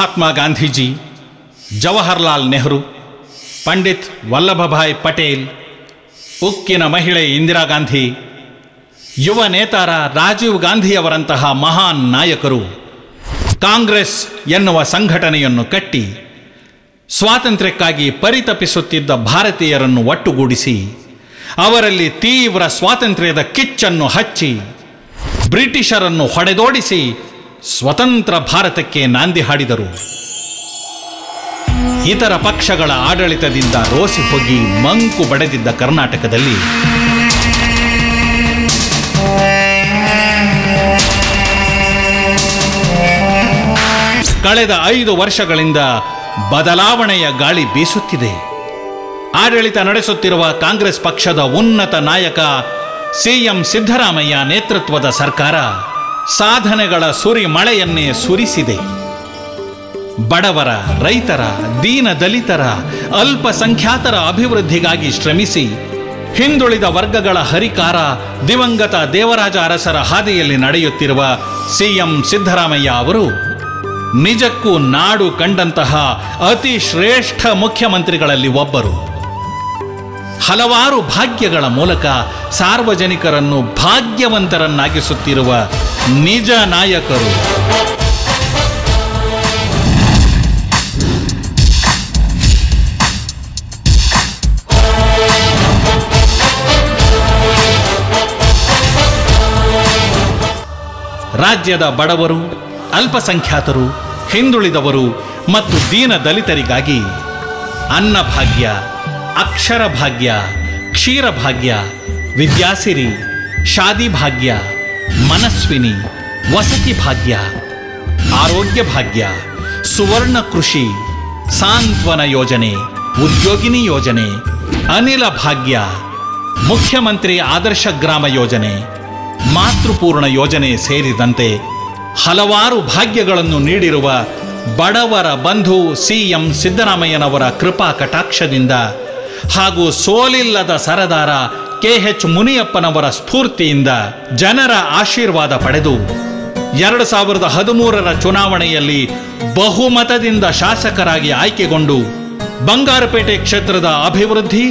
ಮಹಾತ್ಮ ಗಾಂಧೀಜಿ, ಜವಾಹರ್ಲಾಲ್ ನೆಹರು, ಪಂಡಿತ್ ವಲ್ಲಭಭಾಯ್ ಪಟೇಲ್, ಉಕ್ಕಿನ ಮಹಿಳೆ ಇಂದಿರಾ ಗಾಂಧಿ, ಯುವ ನೇತಾರ ರಾಜೀವ್ ಗಾಂಧಿಯವರಂತಹ ಮಹಾನ್ ನಾಯಕರು ಕಾಂಗ್ರೆಸ್ ಎನ್ನುವ ಸಂಘಟನೆಯನ್ನು ಕಟ್ಟಿ ಸ್ವಾತಂತ್ರ್ಯಕ್ಕಾಗಿ ಪರಿತಪಿಸುತ್ತಿದ್ದ ಭಾರತೀಯರನ್ನು ಒಟ್ಟುಗೂಡಿಸಿ, ಅವರಲ್ಲಿ ತೀವ್ರ ಸ್ವಾತಂತ್ರ್ಯದ ಕಿಚ್ಚನ್ನು ಹಚ್ಚಿ, ಬ್ರಿಟಿಷರನ್ನು ಹೊಡೆದೋಡಿಸಿ ಸ್ವತಂತ್ರ ಭಾರತಕ್ಕೆ ನಾಂದಿ ಹಾಡಿದರು. ಇತರ ಪಕ್ಷಗಳ ಆಡಳಿತದಿಂದ ರೋಸಿ ಹೋಗಿ ಮಂಕು ಬಡೆದಿದ್ದ ಕರ್ನಾಟಕದಲ್ಲಿ ಕಳೆದ ಐದು ವರ್ಷಗಳಿಂದ ಬದಲಾವಣೆಯ ಗಾಳಿ ಬೀಸುತ್ತಿದೆ. ಆಡಳಿತ ನಡೆಸುತ್ತಿರುವ ಕಾಂಗ್ರೆಸ್ ಪಕ್ಷದ ಉನ್ನತ ನಾಯಕ ಸಿಎಂ ಸಿದ್ದರಾಮಯ್ಯ ನೇತೃತ್ವದ ಸರ್ಕಾರ. ಸಾಧನೆಗಳ ಸುರಿ ಮಳೆಯನ್ನೇ ಸುರಿಸಿದೆ. ಬಡವರ, ರೈತರ, ದೀನ ದಲಿತರ, ಅಲ್ಪಸಂಖ್ಯಾತರ ಅಭಿವೃದ್ಧಿಗಾಗಿ ಶ್ರಮಿಸಿ, ಹಿಂದುಳಿದ ವರ್ಗಗಳ ಹರಿಕಾರ ದಿವಂಗತ ದೇವರಾಜ ಅರಸರ ಹಾದಿಯಲ್ಲಿ ನಡೆಯುತ್ತಿರುವ ಸಿಎಂ ಸಿದ್ದರಾಮಯ್ಯ ಅವರು, ನಿಜಕ್ಕೂ ನಾಡು ಕಂಡಂತಹ ಅತಿ ಶ್ರೇಷ್ಠ ಮುಖ್ಯಮಂತ್ರಿಗಳಲ್ಲಿ ಒಬ್ಬರು. ಹಲವಾರು ಭಾಗ್ಯಗಳ ಮೂಲಕ ಸಾರ್ವಜನಿಕರನ್ನು ಭಾಗ್ಯವಂತರನ್ನಾಗಿಸುತ್ತಿರುವ ನಿಜ ನಾಯಕರು. ರಾಜ್ಯದ ಬಡವರು, ಅಲ್ಪಸಂಖ್ಯಾತರು, ಹಿಂದುಳಿದವರು ಮತ್ತು ದೀನ ದಲಿತರಿಗಾಗಿ ಅನ್ನಭಾಗ್ಯ ಅಕ್ಷರ ಭಾಗ್ಯ, ಕ್ಷೀರ ಭಾಗ್ಯ, ವಿದ್ಯಾಸಿರಿ, ಶಾದಿ ಭಾಗ್ಯ ಮನಸ್ವಿನಿ, ವಸತಿ ಭಾಗ್ಯ, ಆರೋಗ್ಯ ಭಾಗ್ಯ, ಸುವರ್ಣ ಕೃಷಿ, ಸಾಂತ್ವನ ಯೋಜನೆ, ಉದ್ಯೋಗಿನಿ ಯೋಜನೆ, ಅನಿಲ ಭಾಗ್ಯ, ಮುಖ್ಯಮಂತ್ರಿ ಆದರ್ಶ ಗ್ರಾಮ ಯೋಜನೆ, ಮಾತೃಪೂರ್ಣ ಯೋಜನೆ ಸೇರಿದಂತೆ ಹಲವಾರು ಭಾಗ್ಯಗಳನ್ನು ನೀಡಿರುವ ಬಡವರ ಬಂಧು ಸಿಎಂ ಸಿದ್ದರಾಮಯ್ಯನವರ ಕೃಪಾ ಕಟಾಕ್ಷದಿಂದ ಹಾಗೂ ಸೋಲಿಲ್ಲದ ಸರದಾರ ಕೆಎಚ್ ಮುನಿಯಪ್ಪನವರ ಸ್ಫೂರ್ತಿಯಿಂದ ಜನರ ಆಶೀರ್ವಾದ ಪಡೆದು ಎರಡು ಸಾವಿರದ ಹದಿಮೂರರ ಚುನಾವಣೆಯಲ್ಲಿ ಬಹುಮತದಿಂದ ಶಾಸಕರಾಗಿ ಆಯ್ಕೆಗೊಂಡು ಬಂಗಾರಪೇಟೆ ಕ್ಷೇತ್ರದ ಅಭಿವೃದ್ಧಿ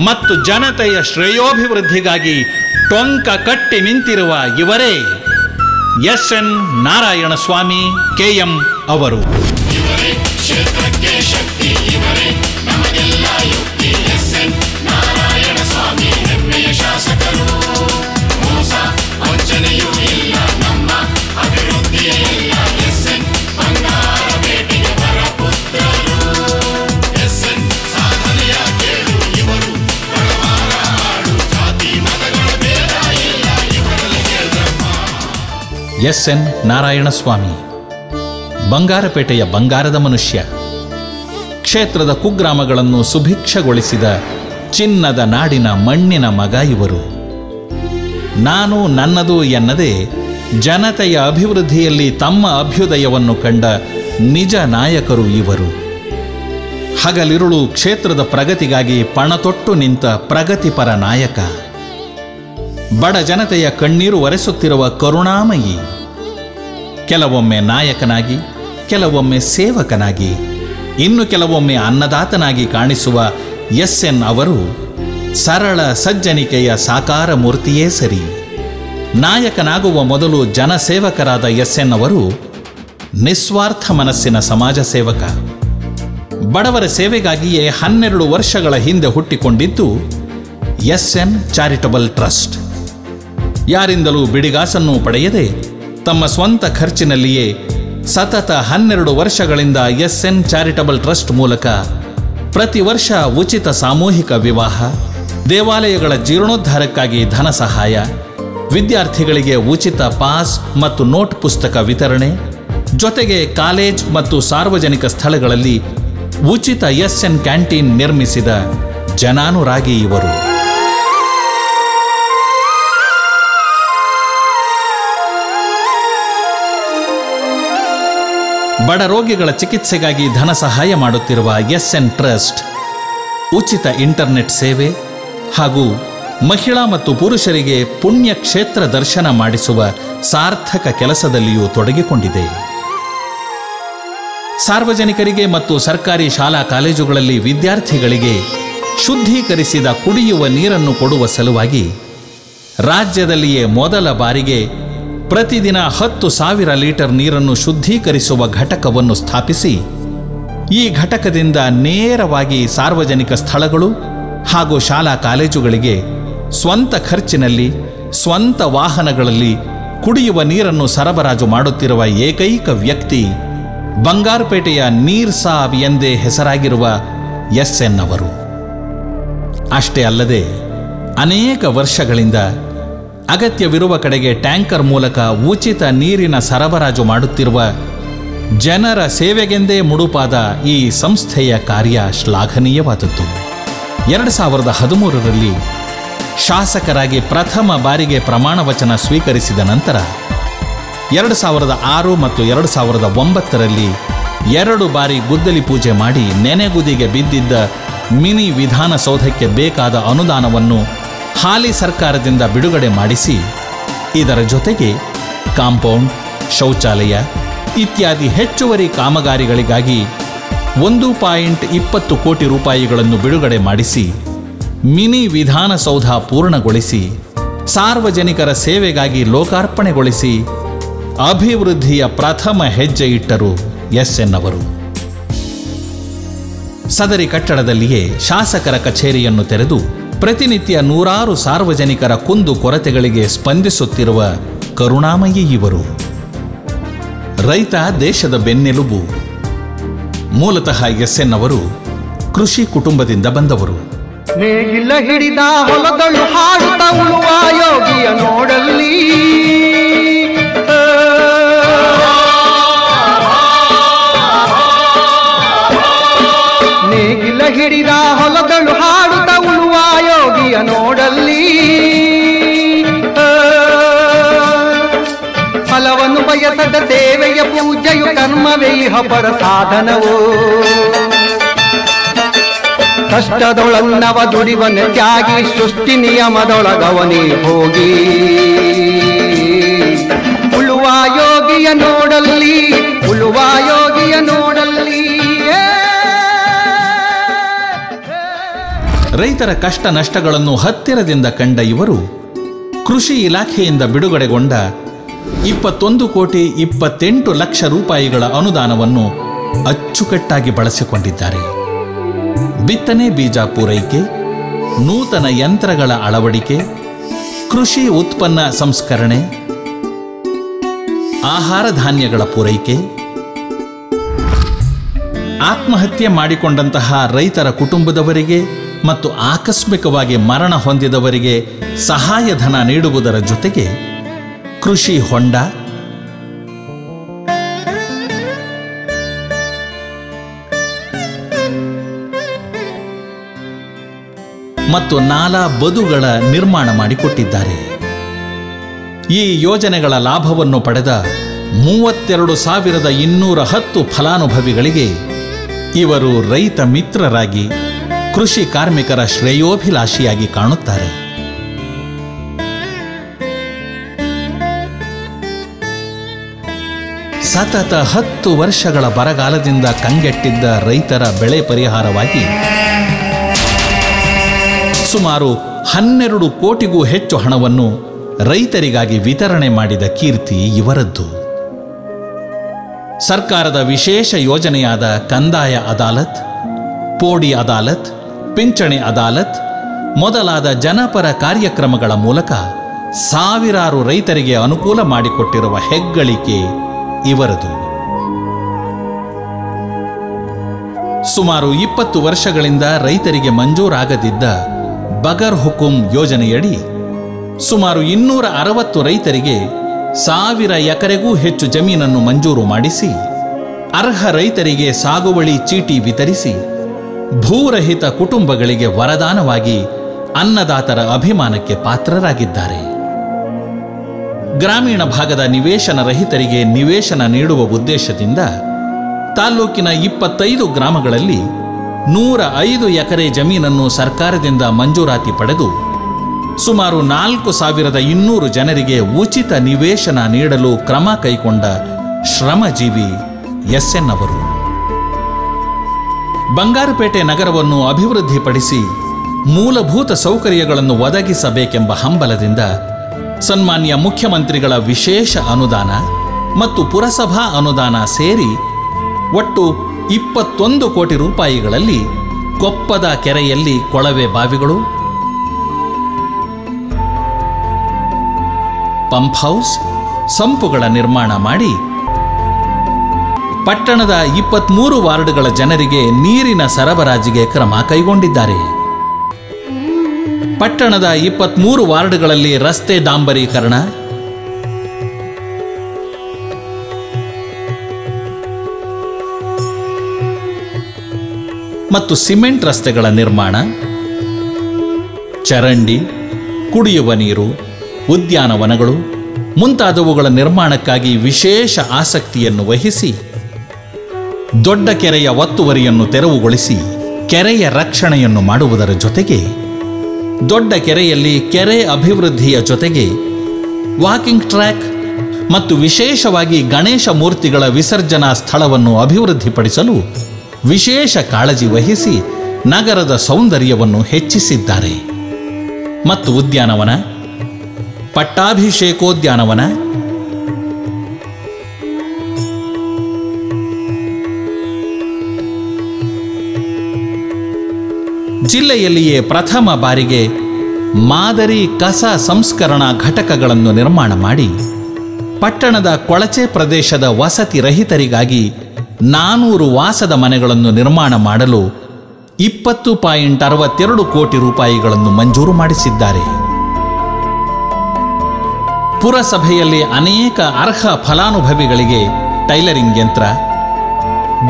ಮತ್ತು ಜನತೆಯ ಶ್ರೇಯೋಭಿವೃದ್ಧಿಗಾಗಿ ಟೊಂಕ ಕಟ್ಟಿ ನಿಂತಿರುವ ಇವರೇ S N Narayana Swamy K M ಅವರು ಎಸ್ ಎನ್ ನಾರಾಯಣಸ್ವಾಮಿ. ಬಂಗಾರಪೇಟೆಯ ಬಂಗಾರದ ಮನುಷ್ಯ. ಕ್ಷೇತ್ರದ ಕುಗ್ರಾಮಗಳನ್ನು ಸುಭಿಕ್ಷಗೊಳಿಸಿದ ಚಿನ್ನದ ನಾಡಿನ ಮಣ್ಣಿನ ಮಗ ಇವರು. ನಾನು ನನ್ನದು ಎನ್ನದೆ ಜನತೆಯ ಅಭಿವೃದ್ಧಿಯಲ್ಲಿ ತಮ್ಮ ಅಭ್ಯುದಯವನ್ನು ಕಂಡ ನಿಜ ನಾಯಕರು ಇವರು. ಹಗಲಿರುಳು ಕ್ಷೇತ್ರದ ಪ್ರಗತಿಗಾಗಿ ಪಣತೊಟ್ಟು ನಿಂತ ಪ್ರಗತಿಪರ ನಾಯಕ. ಬಡ ಜನತೆಯ ಕಣ್ಣೀರು ಒರೆಸುತ್ತಿರುವ ಕರುಣಾಮಯಿ. ಕೆಲವೊಮ್ಮೆ ನಾಯಕನಾಗಿ, ಕೆಲವೊಮ್ಮೆ ಸೇವಕನಾಗಿ, ಇನ್ನು ಕೆಲವೊಮ್ಮೆ ಅನ್ನದಾತನಾಗಿ ಕಾಣಿಸುವ ಎಸ್ ಎನ್ ಅವರು ಸರಳ ಸಜ್ಜನಿಕೆಯ ಸಾಕಾರ ಮೂರ್ತಿಯೇ ಸರಿ. ನಾಯಕನಾಗುವ ಮೊದಲು ಜನಸೇವಕರಾದ ಎಸ್ ಎನ್ ಅವರು ನಿಸ್ವಾರ್ಥ ಮನಸ್ಸಿನ ಸಮಾಜ ಸೇವಕ. ಬಡವರ ಸೇವೆಗಾಗಿಯೇ ಹನ್ನೆರಡು ವರ್ಷಗಳ ಹಿಂದೆ ಹುಟ್ಟಿಕೊಂಡಿದ್ದು ಎಸ್ ಎನ್ ಚಾರಿಟಬಲ್ ಟ್ರಸ್ಟ್. ಯಾರಿಂದಲೂ ಬಿಡಿಗಾಸನ್ನು ಪಡೆಯದೆ ತಮ್ಮ ಸ್ವಂತ ಖರ್ಚಿನಲ್ಲಿಯೇ ಸತತ ಹನ್ನೆರಡು ವರ್ಷಗಳಿಂದ ಎಸ್ ಎನ್ ಚಾರಿಟಬಲ್ ಟ್ರಸ್ಟ್ ಮೂಲಕ ಪ್ರತಿ ವರ್ಷ ಉಚಿತ ಸಾಮೂಹಿಕ ವಿವಾಹ, ದೇವಾಲಯಗಳ ಜೀರ್ಣೋದ್ಧಾರಕ್ಕಾಗಿ ಧನ ಸಹಾಯ, ವಿದ್ಯಾರ್ಥಿಗಳಿಗೆ ಉಚಿತ ಪಾಸ್ ಮತ್ತು ನೋಟ್ ಪುಸ್ತಕ ವಿತರಣೆ, ಜೊತೆಗೆ ಕಾಲೇಜ್ ಮತ್ತು ಸಾರ್ವಜನಿಕ ಸ್ಥಳಗಳಲ್ಲಿ ಉಚಿತ ಎಸ್ ಎನ್ ಕ್ಯಾಂಟೀನ್ ನಿರ್ಮಿಸಿದ ಜನಾನುರಾಗಿ ಇವರು. ಬಡ ರೋಗಿಗಳ ಚಿಕಿತ್ಸೆಗಾಗಿ ಧನ ಸಹಾಯ ಮಾಡುತ್ತಿರುವ ಎಸ್ ಎನ್ ಟ್ರಸ್ಟ್. ಉಚಿತ ಇಂಟರ್ನೆಟ್ ಸೇವೆ ಹಾಗೂ ಮಹಿಳಾ ಮತ್ತು ಪುರುಷರಿಗೆ ಪುಣ್ಯ ಕ್ಷೇತ್ರ ದರ್ಶನ ಮಾಡಿಸುವ ಸಾರ್ಥಕ ಕೆಲಸದಲ್ಲಿಯೂ ತೊಡಗಿಕೊಂಡಿದೆ. ಸಾರ್ವಜನಿಕರಿಗೆ ಮತ್ತು ಸರ್ಕಾರಿ ಶಾಲಾ ಕಾಲೇಜುಗಳಲ್ಲಿ ವಿದ್ಯಾರ್ಥಿಗಳಿಗೆ ಶುದ್ಧೀಕರಿಸಿದ ಕುಡಿಯುವ ನೀರನ್ನು ಕೊಡುವ ಸಲುವಾಗಿ ರಾಜ್ಯದಲ್ಲಿಯೇ ಮೊದಲ ಬಾರಿಗೆ ಪ್ರತಿದಿನ ಹತ್ತು ಸಾವಿರ ಲೀಟರ್ ನೀರನ್ನು ಶುದ್ಧೀಕರಿಸುವ ಘಟಕವನ್ನು ಸ್ಥಾಪಿಸಿ, ಈ ಘಟಕದಿಂದ ನೇರವಾಗಿ ಸಾರ್ವಜನಿಕ ಸ್ಥಳಗಳು ಹಾಗೂ ಶಾಲಾ ಕಾಲೇಜುಗಳಿಗೆ ಸ್ವಂತ ಖರ್ಚಿನಲ್ಲಿ, ಸ್ವಂತ ವಾಹನಗಳಲ್ಲಿ ಕುಡಿಯುವ ನೀರನ್ನು ಸರಬರಾಜು ಮಾಡುತ್ತಿರುವ ಏಕೈಕ ವ್ಯಕ್ತಿ ಬಂಗಾರಪೇಟೆಯ ನೀರ್ ಸಾಬ್ ಎಂದೇ ಹೆಸರಾಗಿರುವ ಎಸ್ ಎನ್ ಅವರು. ಅಷ್ಟೇ ಅಲ್ಲದೆ, ಅನೇಕ ವರ್ಷಗಳಿಂದ ಅಗತ್ಯವಿರುವ ಕಡೆಗೆ ಟ್ಯಾಂಕರ್ ಮೂಲಕ ಉಚಿತ ನೀರಿನ ಸರಬರಾಜು ಮಾಡುತ್ತಿರುವ ಜನರ ಸೇವೆಗೆಂದೇ ಮುಡುಪಾದ ಈ ಸಂಸ್ಥೆಯ ಕಾರ್ಯ ಶ್ಲಾಘನೀಯವಾದದ್ದು. ಎರಡು ಸಾವಿರದ ಹದಿಮೂರರಲ್ಲಿ ಶಾಸಕರಾಗಿ ಪ್ರಥಮ ಬಾರಿಗೆ ಪ್ರಮಾಣ ವಚನ ಸ್ವೀಕರಿಸಿದ ನಂತರ ಎರಡು ಸಾವಿರದ ಆರು ಮತ್ತು ಎರಡು ಸಾವಿರದ ಒಂಬತ್ತರಲ್ಲಿ ಎರಡು ಬಾರಿ ಗುದ್ದಲಿ ಪೂಜೆ ಮಾಡಿ ನೆನೆಗುದಿಗೆ ಬಿದ್ದಿದ್ದ ಮಿನಿ ವಿಧಾನಸೌಧಕ್ಕೆ ಬೇಕಾದ ಅನುದಾನವನ್ನು ಹಾಲಿ ಸರ್ಕಾರದಿಂದ ಬಿಡುಗಡೆ ಮಾಡಿಸಿ, ಇದರ ಜೊತೆಗೆ ಕಾಂಪೌಂಡ್, ಶೌಚಾಲಯ ಇತ್ಯಾದಿ ಹೆಚ್ಚುವರಿ ಕಾಮಗಾರಿಗಳಿಗಾಗಿ ಒಂದು ಪಾಯಿಂಟ್ ಇಪ್ಪತ್ತು ಕೋಟಿ ರೂಪಾಯಿಗಳನ್ನು ಬಿಡುಗಡೆ ಮಾಡಿಸಿ, ಮಿನಿ ವಿಧಾನಸೌಧ ಪೂರ್ಣಗೊಳಿಸಿ, ಸಾರ್ವಜನಿಕರ ಸೇವೆಗಾಗಿ ಲೋಕಾರ್ಪಣೆಗೊಳಿಸಿ ಅಭಿವೃದ್ಧಿಯ ಪ್ರಥಮ ಹೆಜ್ಜೆ ಇಟ್ಟರು ಎಸ್ ಎನ್ ಅವರು. ಸದರಿ ಕಟ್ಟಡದಲ್ಲಿಯೇ ಶಾಸಕರ ಕಚೇರಿಯನ್ನು ತೆರೆದು ಪ್ರತಿನಿತ್ಯ ನೂರಾರು ಸಾರ್ವಜನಿಕರ ಕುಂದು ಕೊರತೆಗಳಿಗೆ ಸ್ಪಂದಿಸುತ್ತಿರುವ ಕರುಣಾಮಯಿ ಇವರು. ರೈತ ದೇಶದ ಬೆನ್ನೆಲುಬು. ಮೂಲತಃ ಎಸ್ ಎನ್ ಅವರು ಕೃಷಿ ಕುಟುಂಬದಿಂದ ಬಂದವರು. ಹಿಡಿದ ಹೊಲದಳು ಹಾಡುತ್ತ ಉಳುವ ಯೋಗಿಯ ನೇಗಿಲ ಹಿಡಿದ ಹೊಲದಳು ಯೋಗಿಯ ನೋಡಲ್ಲಿ. ಫಲವನ್ನು ಬಯಸದ ಸೇವೆಯ ಪೂಜೆಯು ಕರ್ಮವೇ, ಇಹ ಪರ ಸಾಧನವು. ಕಷ್ಟದೊಳನ್ನವ ದುಡಿವನ ತ್ಯಾಗಿ, ಸೃಷ್ಟಿ ನಿಯಮದೊಳಗವನೇ ಹೋಗಿ. ಉಳುವ ಯೋಗಿಯ ನೋಡಲ್ಲಿ, ಉಳುವ ಯೋಗಿಯ ನೋಡಲ್ಲಿ. ರೈತರ ಕಷ್ಟ ನಷ್ಟಗಳನ್ನು ಹತ್ತಿರದಿಂದ ಕಂಡ ಇವರು ಕೃಷಿ ಇಲಾಖೆಯಿಂದ ಬಿಡುಗಡೆಗೊಂಡ ಇಪ್ಪತ್ತೊಂದು ಕೋಟಿ ಇಪ್ಪತ್ತೆಂಟು ಲಕ್ಷ ರೂಪಾಯಿಗಳ ಅನುದಾನವನ್ನು ಅಚ್ಚುಕಟ್ಟಾಗಿ ಬಳಸಿಕೊಂಡಿದ್ದಾರೆ. ಬಿತ್ತನೆ ಬೀಜ ಪೂರೈಕೆ, ನೂತನ ಯಂತ್ರಗಳ ಅಳವಡಿಕೆ, ಕೃಷಿ ಉತ್ಪನ್ನ ಸಂಸ್ಕರಣೆ, ಆಹಾರ ಧಾನ್ಯಗಳ ಪೂರೈಕೆ, ಆತ್ಮಹತ್ಯೆ ಮಾಡಿಕೊಂಡಂತಹ ರೈತರ ಕುಟುಂಬದವರಿಗೆ ಮತ್ತು ಆಕಸ್ಮಿಕವಾಗಿ ಮರಣ ಹೊಂದಿದವರಿಗೆ ಸಹಾಯಧನ ನೀಡುವುದರ ಜೊತೆಗೆ ಕೃಷಿ ಹೊಂಡ, ಮತ್ತು ನಾಲಾ ಬದುಗಳ ನಿರ್ಮಾಣ ಮಾಡಿಕೊಟ್ಟಿದ್ದಾರೆ. ಈ ಯೋಜನೆಗಳ ಲಾಭವನ್ನು ಪಡೆದ ಮೂವತ್ತೆರಡು ಸಾವಿರದ ಇನ್ನೂರ ಹತ್ತು ಫಲಾನುಭವಿಗಳಿಗೆ ಇವರು ರೈತ ಮಿತ್ರರಾಗಿ ಕೃಷಿ ಕಾರ್ಮಿಕರ ಶ್ರೇಯೋಭಿಲಾಷಿಯಾಗಿ ಕಾಣುತ್ತಾರೆ. ಸತತ ಹತ್ತು ವರ್ಷಗಳ ಬರಗಾಲದಿಂದ ಕಂಗೆಟ್ಟಿದ್ದ ರೈತರ ಬೆಳೆ ಪರಿಹಾರವಾಗಿ ಸುಮಾರು ಹನ್ನೆರಡು ಕೋಟಿಗೂ ಹೆಚ್ಚು ಹಣವನ್ನು ರೈತರಿಗಾಗಿ ವಿತರಣೆ ಮಾಡಿದ ಕೀರ್ತಿ ಇವರದ್ದು. ಸರ್ಕಾರದ ವಿಶೇಷ ಯೋಜನೆಯಾದ ಕಂದಾಯ ಅದಾಲತ್, ಪೋಡಿ ಅದಾಲತ್ ಪಿಂಚಣಿ ಅದಾಲತ್, ಮೊದಲಾದ ಜನಪರ ಕಾರ್ಯಕ್ರಮಗಳ ಮೂಲಕ ಸಾವಿರಾರು ರೈತರಿಗೆ ಅನುಕೂಲ ಮಾಡಿಕೊಟ್ಟಿರುವ ಹೆಗ್ಗಳಿಕೆ ಇವರದು. ಸುಮಾರು ಇಪ್ಪತ್ತು ವರ್ಷಗಳಿಂದ ರೈತರಿಗೆ ಮಂಜೂರಾಗದಿದ್ದ ಬಗರ್ ಹುಕುಂ ಯೋಜನೆಯಡಿ ಸುಮಾರು ಇನ್ನೂರ ಅರವತ್ತು ರೈತರಿಗೆ ಸಾವಿರ ಎಕರೆಗೂ ಹೆಚ್ಚು ಜಮೀನನ್ನು ಮಂಜೂರು ಮಾಡಿಸಿ, ಅರ್ಹ ರೈತರಿಗೆ ಸಾಗುವಳಿ ಚೀಟಿ ವಿತರಿಸಿ ಭೂರಹಿತ ಕುಟುಂಬಗಳಿಗೆ ವರದಾನವಾಗಿ ಅನ್ನದಾತರ ಅಭಿಮಾನಕ್ಕೆ ಪಾತ್ರರಾಗಿದ್ದಾರೆ. ಗ್ರಾಮೀಣ ಭಾಗದ ನಿವೇಶನ ರಹಿತರಿಗೆ ನಿವೇಶನ ನೀಡುವ ಉದ್ದೇಶದಿಂದ ತಾಲ್ಲೂಕಿನ ಇಪ್ಪತ್ತೈದು ಗ್ರಾಮಗಳಲ್ಲಿ ನೂರ ಐದು ಎಕರೆ ಜಮೀನನ್ನು ಸರ್ಕಾರದಿಂದ ಮಂಜೂರಾತಿ ಪಡೆದು ಸುಮಾರು ನಾಲ್ಕು ಸಾವಿರದ ಇನ್ನೂರು ಜನರಿಗೆ ಉಚಿತ ನಿವೇಶನ ನೀಡಲು ಕ್ರಮ ಕೈಗೊಂಡ ಶ್ರಮಜೀವಿ ಎಸ್ಎನ್ ಅವರು. ಬಂಗಾರಪೇಟೆ ನಗರವನ್ನು ಅಭಿವೃದ್ಧಿಪಡಿಸಿ ಮೂಲಭೂತ ಸೌಕರ್ಯಗಳನ್ನು ಒದಗಿಸಬೇಕೆಂಬ ಹಂಬಲದಿಂದ ಸನ್ಮಾನ್ಯ ಮುಖ್ಯಮಂತ್ರಿಗಳ ವಿಶೇಷ ಅನುದಾನ ಮತ್ತು ಪುರಸಭಾ ಅನುದಾನ ಸೇರಿ ಒಟ್ಟು ಇಪ್ಪತ್ತೊಂದು ಕೋಟಿ ರೂಪಾಯಿಗಳಲ್ಲಿ ಕೊಪ್ಪದ ಕೆರೆಯಲ್ಲಿ ಕೊಳವೆ ಬಾವಿಗಳು ಪಂಪ್ ಹೌಸ್ ಸಂಪುಗಳ ನಿರ್ಮಾಣ ಮಾಡಿ ಪಟ್ಟಣದ ಇಪ್ಪತ್ಮೂರು ವಾರ್ಡ್ಗಳ ಜನರಿಗೆ ನೀರಿನ ಸರಬರಾಜಿಗೆ ಕ್ರಮ ಕೈಗೊಂಡಿದ್ದಾರೆ. ಪಟ್ಟಣದ ಇಪ್ಪತ್ಮೂರು ವಾರ್ಡ್ಗಳಲ್ಲಿ ರಸ್ತೆ ಡಾಂಬರೀಕರಣ. ಮತ್ತು ಸಿಮೆಂಟ್ ರಸ್ತೆಗಳ ನಿರ್ಮಾಣ. ಚರಂಡಿ, ಕುಡಿಯುವ ನೀರು, ಉದ್ಯಾನವನಗಳು ಮುಂತಾದವುಗಳ ನಿರ್ಮಾಣಕ್ಕಾಗಿ ವಿಶೇಷ ಆಸಕ್ತಿಯನ್ನು ವಹಿಸಿ. ದೊಡ್ಡ ಕೆರೆಯ ಒತ್ತುವರಿಯನ್ನು ತೆರವುಗೊಳಿಸಿ ಕೆರೆಯ ರಕ್ಷಣೆಯನ್ನು ಮಾಡುವುದರ ಜೊತೆಗೆ ದೊಡ್ಡ ಕೆರೆಯಲ್ಲಿ ಕೆರೆ ಅಭಿವೃದ್ಧಿಯ ಜೊತೆಗೆ ವಾಕಿಂಗ್ ಟ್ರ್ಯಾಕ್ ಮತ್ತು ವಿಶೇಷವಾಗಿ ಗಣೇಶ ಮೂರ್ತಿಗಳ ವಿಸರ್ಜನಾ ಸ್ಥಳವನ್ನು ಅಭಿವೃದ್ಧಿಪಡಿಸಲು ವಿಶೇಷ ಕಾಳಜಿ ವಹಿಸಿ ನಗರದ ಸೌಂದರ್ಯವನ್ನು ಹೆಚ್ಚಿಸಿದ್ದಾರೆ. ಮತ್ತು ಉದ್ಯಾನವನ, ಪಟ್ಟಾಭಿಷೇಕೋದ್ಯಾನವನ ಜಿಲ್ಲೆಯಲ್ಲಿಯೇ ಪ್ರಥಮ ಬಾರಿಗೆ ಮಾದರಿ ಕಸ ಸಂಸ್ಕರಣಾ ಘಟಕಗಳನ್ನು ನಿರ್ಮಾಣ ಮಾಡಿ ಪಟ್ಟಣದ ಕೊಳಚೆ ಪ್ರದೇಶದ ವಸತಿ ರಹಿತರಿಗಾಗಿ ನಾನೂರು ವಾಸದ ಮನೆಗಳನ್ನು ನಿರ್ಮಾಣ ಮಾಡಲು ಇಪ್ಪತ್ತು ಪಾಯಿಂಟ್ ಅರವತ್ತೆರಡು ಕೋಟಿ ರೂಪಾಯಿಗಳನ್ನು ಮಂಜೂರು ಮಾಡಿಸಿದ್ದಾರೆ. ಪುರಸಭೆಯಲ್ಲಿ ಅನೇಕ ಅರ್ಹ ಫಲಾನುಭವಿಗಳಿಗೆ ಟೈಲರಿಂಗ್ ಯಂತ್ರ,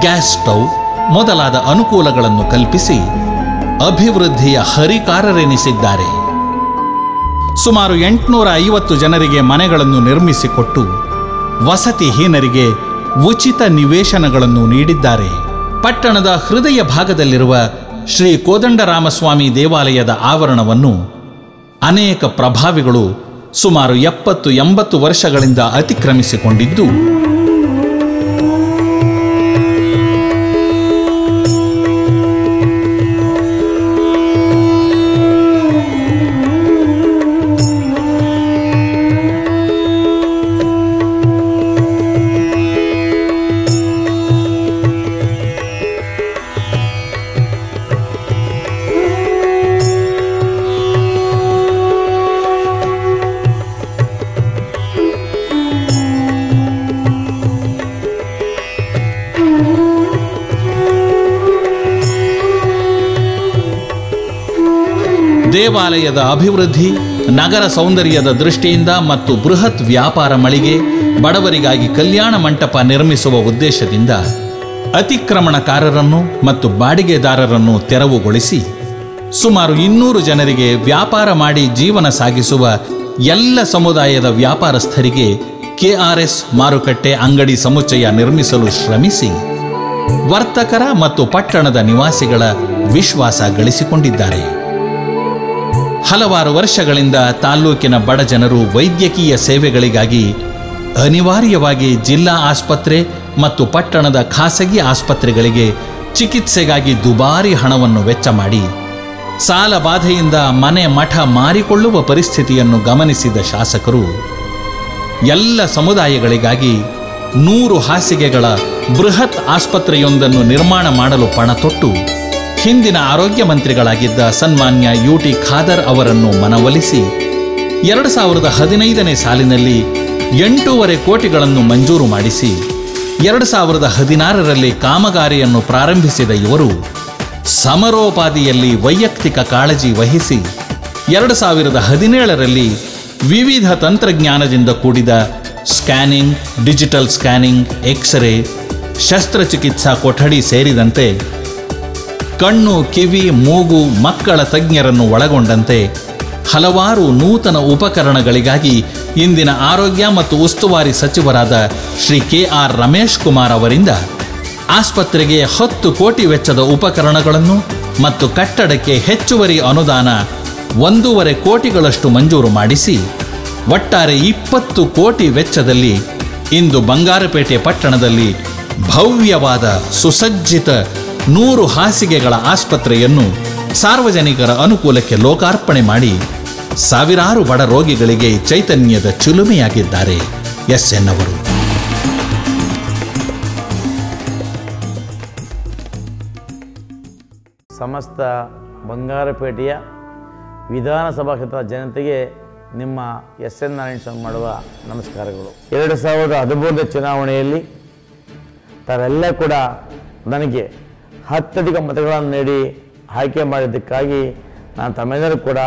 ಗ್ಯಾಸ್ ಸ್ಟೌವ್ ಮೊದಲಾದ ಅನುಕೂಲಗಳನ್ನು ಕಲ್ಪಿಸಿ ಅಭಿವೃದ್ಧಿಯ ಹರಿಕಾರರೆನಿಸಿದ್ದಾರೆ. ಸುಮಾರು ಎಂಟುನೂರ ಐವತ್ತು ಜನರಿಗೆ ಮನೆಗಳನ್ನು ನಿರ್ಮಿಸಿಕೊಟ್ಟು ವಸತಿಹೀನರಿಗೆ ಉಚಿತ ನಿವೇಶನಗಳನ್ನು ನೀಡಿದ್ದಾರೆ. ಪಟ್ಟಣದ ಹೃದಯ ಭಾಗದಲ್ಲಿರುವ ಶ್ರೀ ಕೋದಂಡರಾಮಸ್ವಾಮಿ ದೇವಾಲಯದ ಆವರಣವನ್ನು ಅನೇಕ ಪ್ರಭಾವಿಗಳು ಸುಮಾರು ಎಪ್ಪತ್ತು ಎಂಬತ್ತು ವರ್ಷಗಳಿಂದ ಅತಿಕ್ರಮಿಸಿಕೊಂಡಿದ್ದು ದೇವಾಲಯದ ಅಭಿವೃದ್ಧಿ, ನಗರ ಸೌಂದರ್ಯದ ದೃಷ್ಟಿಯಿಂದ ಮತ್ತು ಬೃಹತ್ ವ್ಯಾಪಾರ ಮಳಿಗೆ, ಬಡವರಿಗಾಗಿ ಕಲ್ಯಾಣ ಮಂಟಪ ನಿರ್ಮಿಸುವ ಉದ್ದೇಶದಿಂದ ಅತಿಕ್ರಮಣಕಾರರನ್ನು ಮತ್ತು ಬಾಡಿಗೆದಾರರನ್ನು ತೆರವುಗೊಳಿಸಿ, ಸುಮಾರು ಇನ್ನೂರು ಜನರಿಗೆ ವ್ಯಾಪಾರ ಮಾಡಿ ಜೀವನ ಸಾಗಿಸುವ ಎಲ್ಲ ಸಮುದಾಯದ ವ್ಯಾಪಾರಸ್ಥರಿಗೆ ಕೆಆರ್ಎಸ್ ಮಾರುಕಟ್ಟೆ ಅಂಗಡಿ ಸಮುಚ್ಚಯ ನಿರ್ಮಿಸಲು ಶ್ರಮಿಸಿ, ವರ್ತಕರ ಮತ್ತು ಪಟ್ಟಣದ ನಿವಾಸಿಗಳ ವಿಶ್ವಾಸ ಗಳಿಸಿಕೊಂಡಿದ್ದಾರೆ. ಹಲವಾರು ವರ್ಷಗಳಿಂದ ತಾಲ್ಲೂಕಿನ ಬಡ ಜನರು ವೈದ್ಯಕೀಯ ಸೇವೆಗಳಿಗಾಗಿ ಅನಿವಾರ್ಯವಾಗಿ ಜಿಲ್ಲಾ ಆಸ್ಪತ್ರೆ ಮತ್ತು ಪಟ್ಟಣದ ಖಾಸಗಿ ಆಸ್ಪತ್ರೆಗಳಿಗೆ ಚಿಕಿತ್ಸೆಗಾಗಿ ದುಬಾರಿ ಹಣವನ್ನು ವೆಚ್ಚ ಮಾಡಿ ಸಾಲ ಬಾಧೆಯಿಂದ ಮನೆ ಮಠ ಮಾರಿಕೊಳ್ಳುವ ಪರಿಸ್ಥಿತಿಯನ್ನು ಗಮನಿಸಿದ ಶಾಸಕರು, ಎಲ್ಲ ಸಮುದಾಯಗಳಿಗಾಗಿ ನೂರು ಹಾಸಿಗೆಗಳ ಬೃಹತ್ ಆಸ್ಪತ್ರೆಯೊಂದನ್ನು ನಿರ್ಮಾಣ ಮಾಡಲು ಪಣ ತೊಟ್ಟು ಹಿಂದಿನ ಆರೋಗ್ಯ ಮಂತ್ರಿಗಳಾಗಿದ್ದ ಸನ್ಮಾನ್ಯ ಯು ಟಿ ಖಾದರ್ ಅವರನ್ನು ಮನವೊಲಿಸಿ ಎರಡು ಸಾವಿರದ ಹದಿನೈದನೇ ಸಾಲಿನಲ್ಲಿ ಎಂಟೂವರೆ ಕೋಟಿಗಳನ್ನು ಮಂಜೂರು ಮಾಡಿಸಿ ಎರಡು ಸಾವಿರದ ಹದಿನಾರರಲ್ಲಿ ಕಾಮಗಾರಿಯನ್ನು ಪ್ರಾರಂಭಿಸಿದ ಇವರು ಸಮರೋಪಾದಿಯಲ್ಲಿ ವೈಯಕ್ತಿಕ ಕಾಳಜಿ ವಹಿಸಿ ಎರಡು ಸಾವಿರದ ಹದಿನೇಳರಲ್ಲಿ ವಿವಿಧ ತಂತ್ರಜ್ಞಾನದಿಂದ ಕೂಡಿದ ಸ್ಕ್ಯಾನಿಂಗ್, ಡಿಜಿಟಲ್ ಸ್ಕ್ಯಾನಿಂಗ್, ಎಕ್ಸ್ರೇ, ಶಸ್ತ್ರಚಿಕಿತ್ಸಾ ಕೊಠಡಿ ಸೇರಿದಂತೆ ಕಣ್ಣು, ಕಿವಿ, ಮೂಗು, ಮಕ್ಕಳ ತಜ್ಞರನ್ನು ಒಳಗೊಂಡಂತೆ ಹಲವಾರು ನೂತನ ಉಪಕರಣಗಳಿಗಾಗಿ ಇಂದಿನ ಆರೋಗ್ಯ ಮತ್ತು ಉಸ್ತುವಾರಿ ಸಚಿವರಾದ ಶ್ರೀ ಕೆ ಆರ್ ರಮೇಶ್ ಕುಮಾರ್ ಅವರಿಂದ ಆಸ್ಪತ್ರೆಗೆ ಹತ್ತು ಕೋಟಿ ವೆಚ್ಚದ ಉಪಕರಣಗಳನ್ನು ಮತ್ತು ಕಟ್ಟಡಕ್ಕೆ ಹೆಚ್ಚುವರಿ ಅನುದಾನ ಒಂದೂವರೆ ಕೋಟಿಗಳಷ್ಟು ಮಂಜೂರು ಮಾಡಿಸಿ, ಒಟ್ಟಾರೆ ಇಪ್ಪತ್ತು ಕೋಟಿ ವೆಚ್ಚದಲ್ಲಿ ಇಂದು ಬಂಗಾರಪೇಟೆ ಪಟ್ಟಣದಲ್ಲಿ ಭವ್ಯವಾದ ಸುಸಜ್ಜಿತ ನೂರು ಹಾಸಿಗೆಗಳ ಆಸ್ಪತ್ರೆಯನ್ನು ಸಾರ್ವಜನಿಕರ ಅನುಕೂಲಕ್ಕೆ ಲೋಕಾರ್ಪಣೆ ಮಾಡಿ ಸಾವಿರಾರು ಬಡ ರೋಗಿಗಳಿಗೆ ಚೈತನ್ಯದ ಚುಲುಮೆಯಾಗಿದ್ದಾರೆ ಎಸ್ ಎನ್ ಅವರು ಸಮಸ್ತ ಬಂಗಾರಪೇಟೆಯ ವಿಧಾನಸಭಾ ಕ್ಷೇತ್ರದ ಜನತೆಗೆ ನಿಮ್ಮ ಎಸ್ ಎನ್ ನಾರಾಯಣ ಸ್ವಾಮಿ ಮಾಡುವ ನಮಸ್ಕಾರಗಳು. ಎರಡು ಸಾವಿರದ ಹದಿಮೂರನೇ ಚುನಾವಣೆಯಲ್ಲಿ ತಾವೆಲ್ಲ ಕೂಡ ನನಗೆ ಹತ್ತಧಿಕ ಮತಗಳನ್ನು ನೀಡಿ ಆಯ್ಕೆ ಮಾಡಿದ್ದಕ್ಕಾಗಿ ನಾನು ತಮ್ಮೆಲ್ಲರೂ ಕೂಡ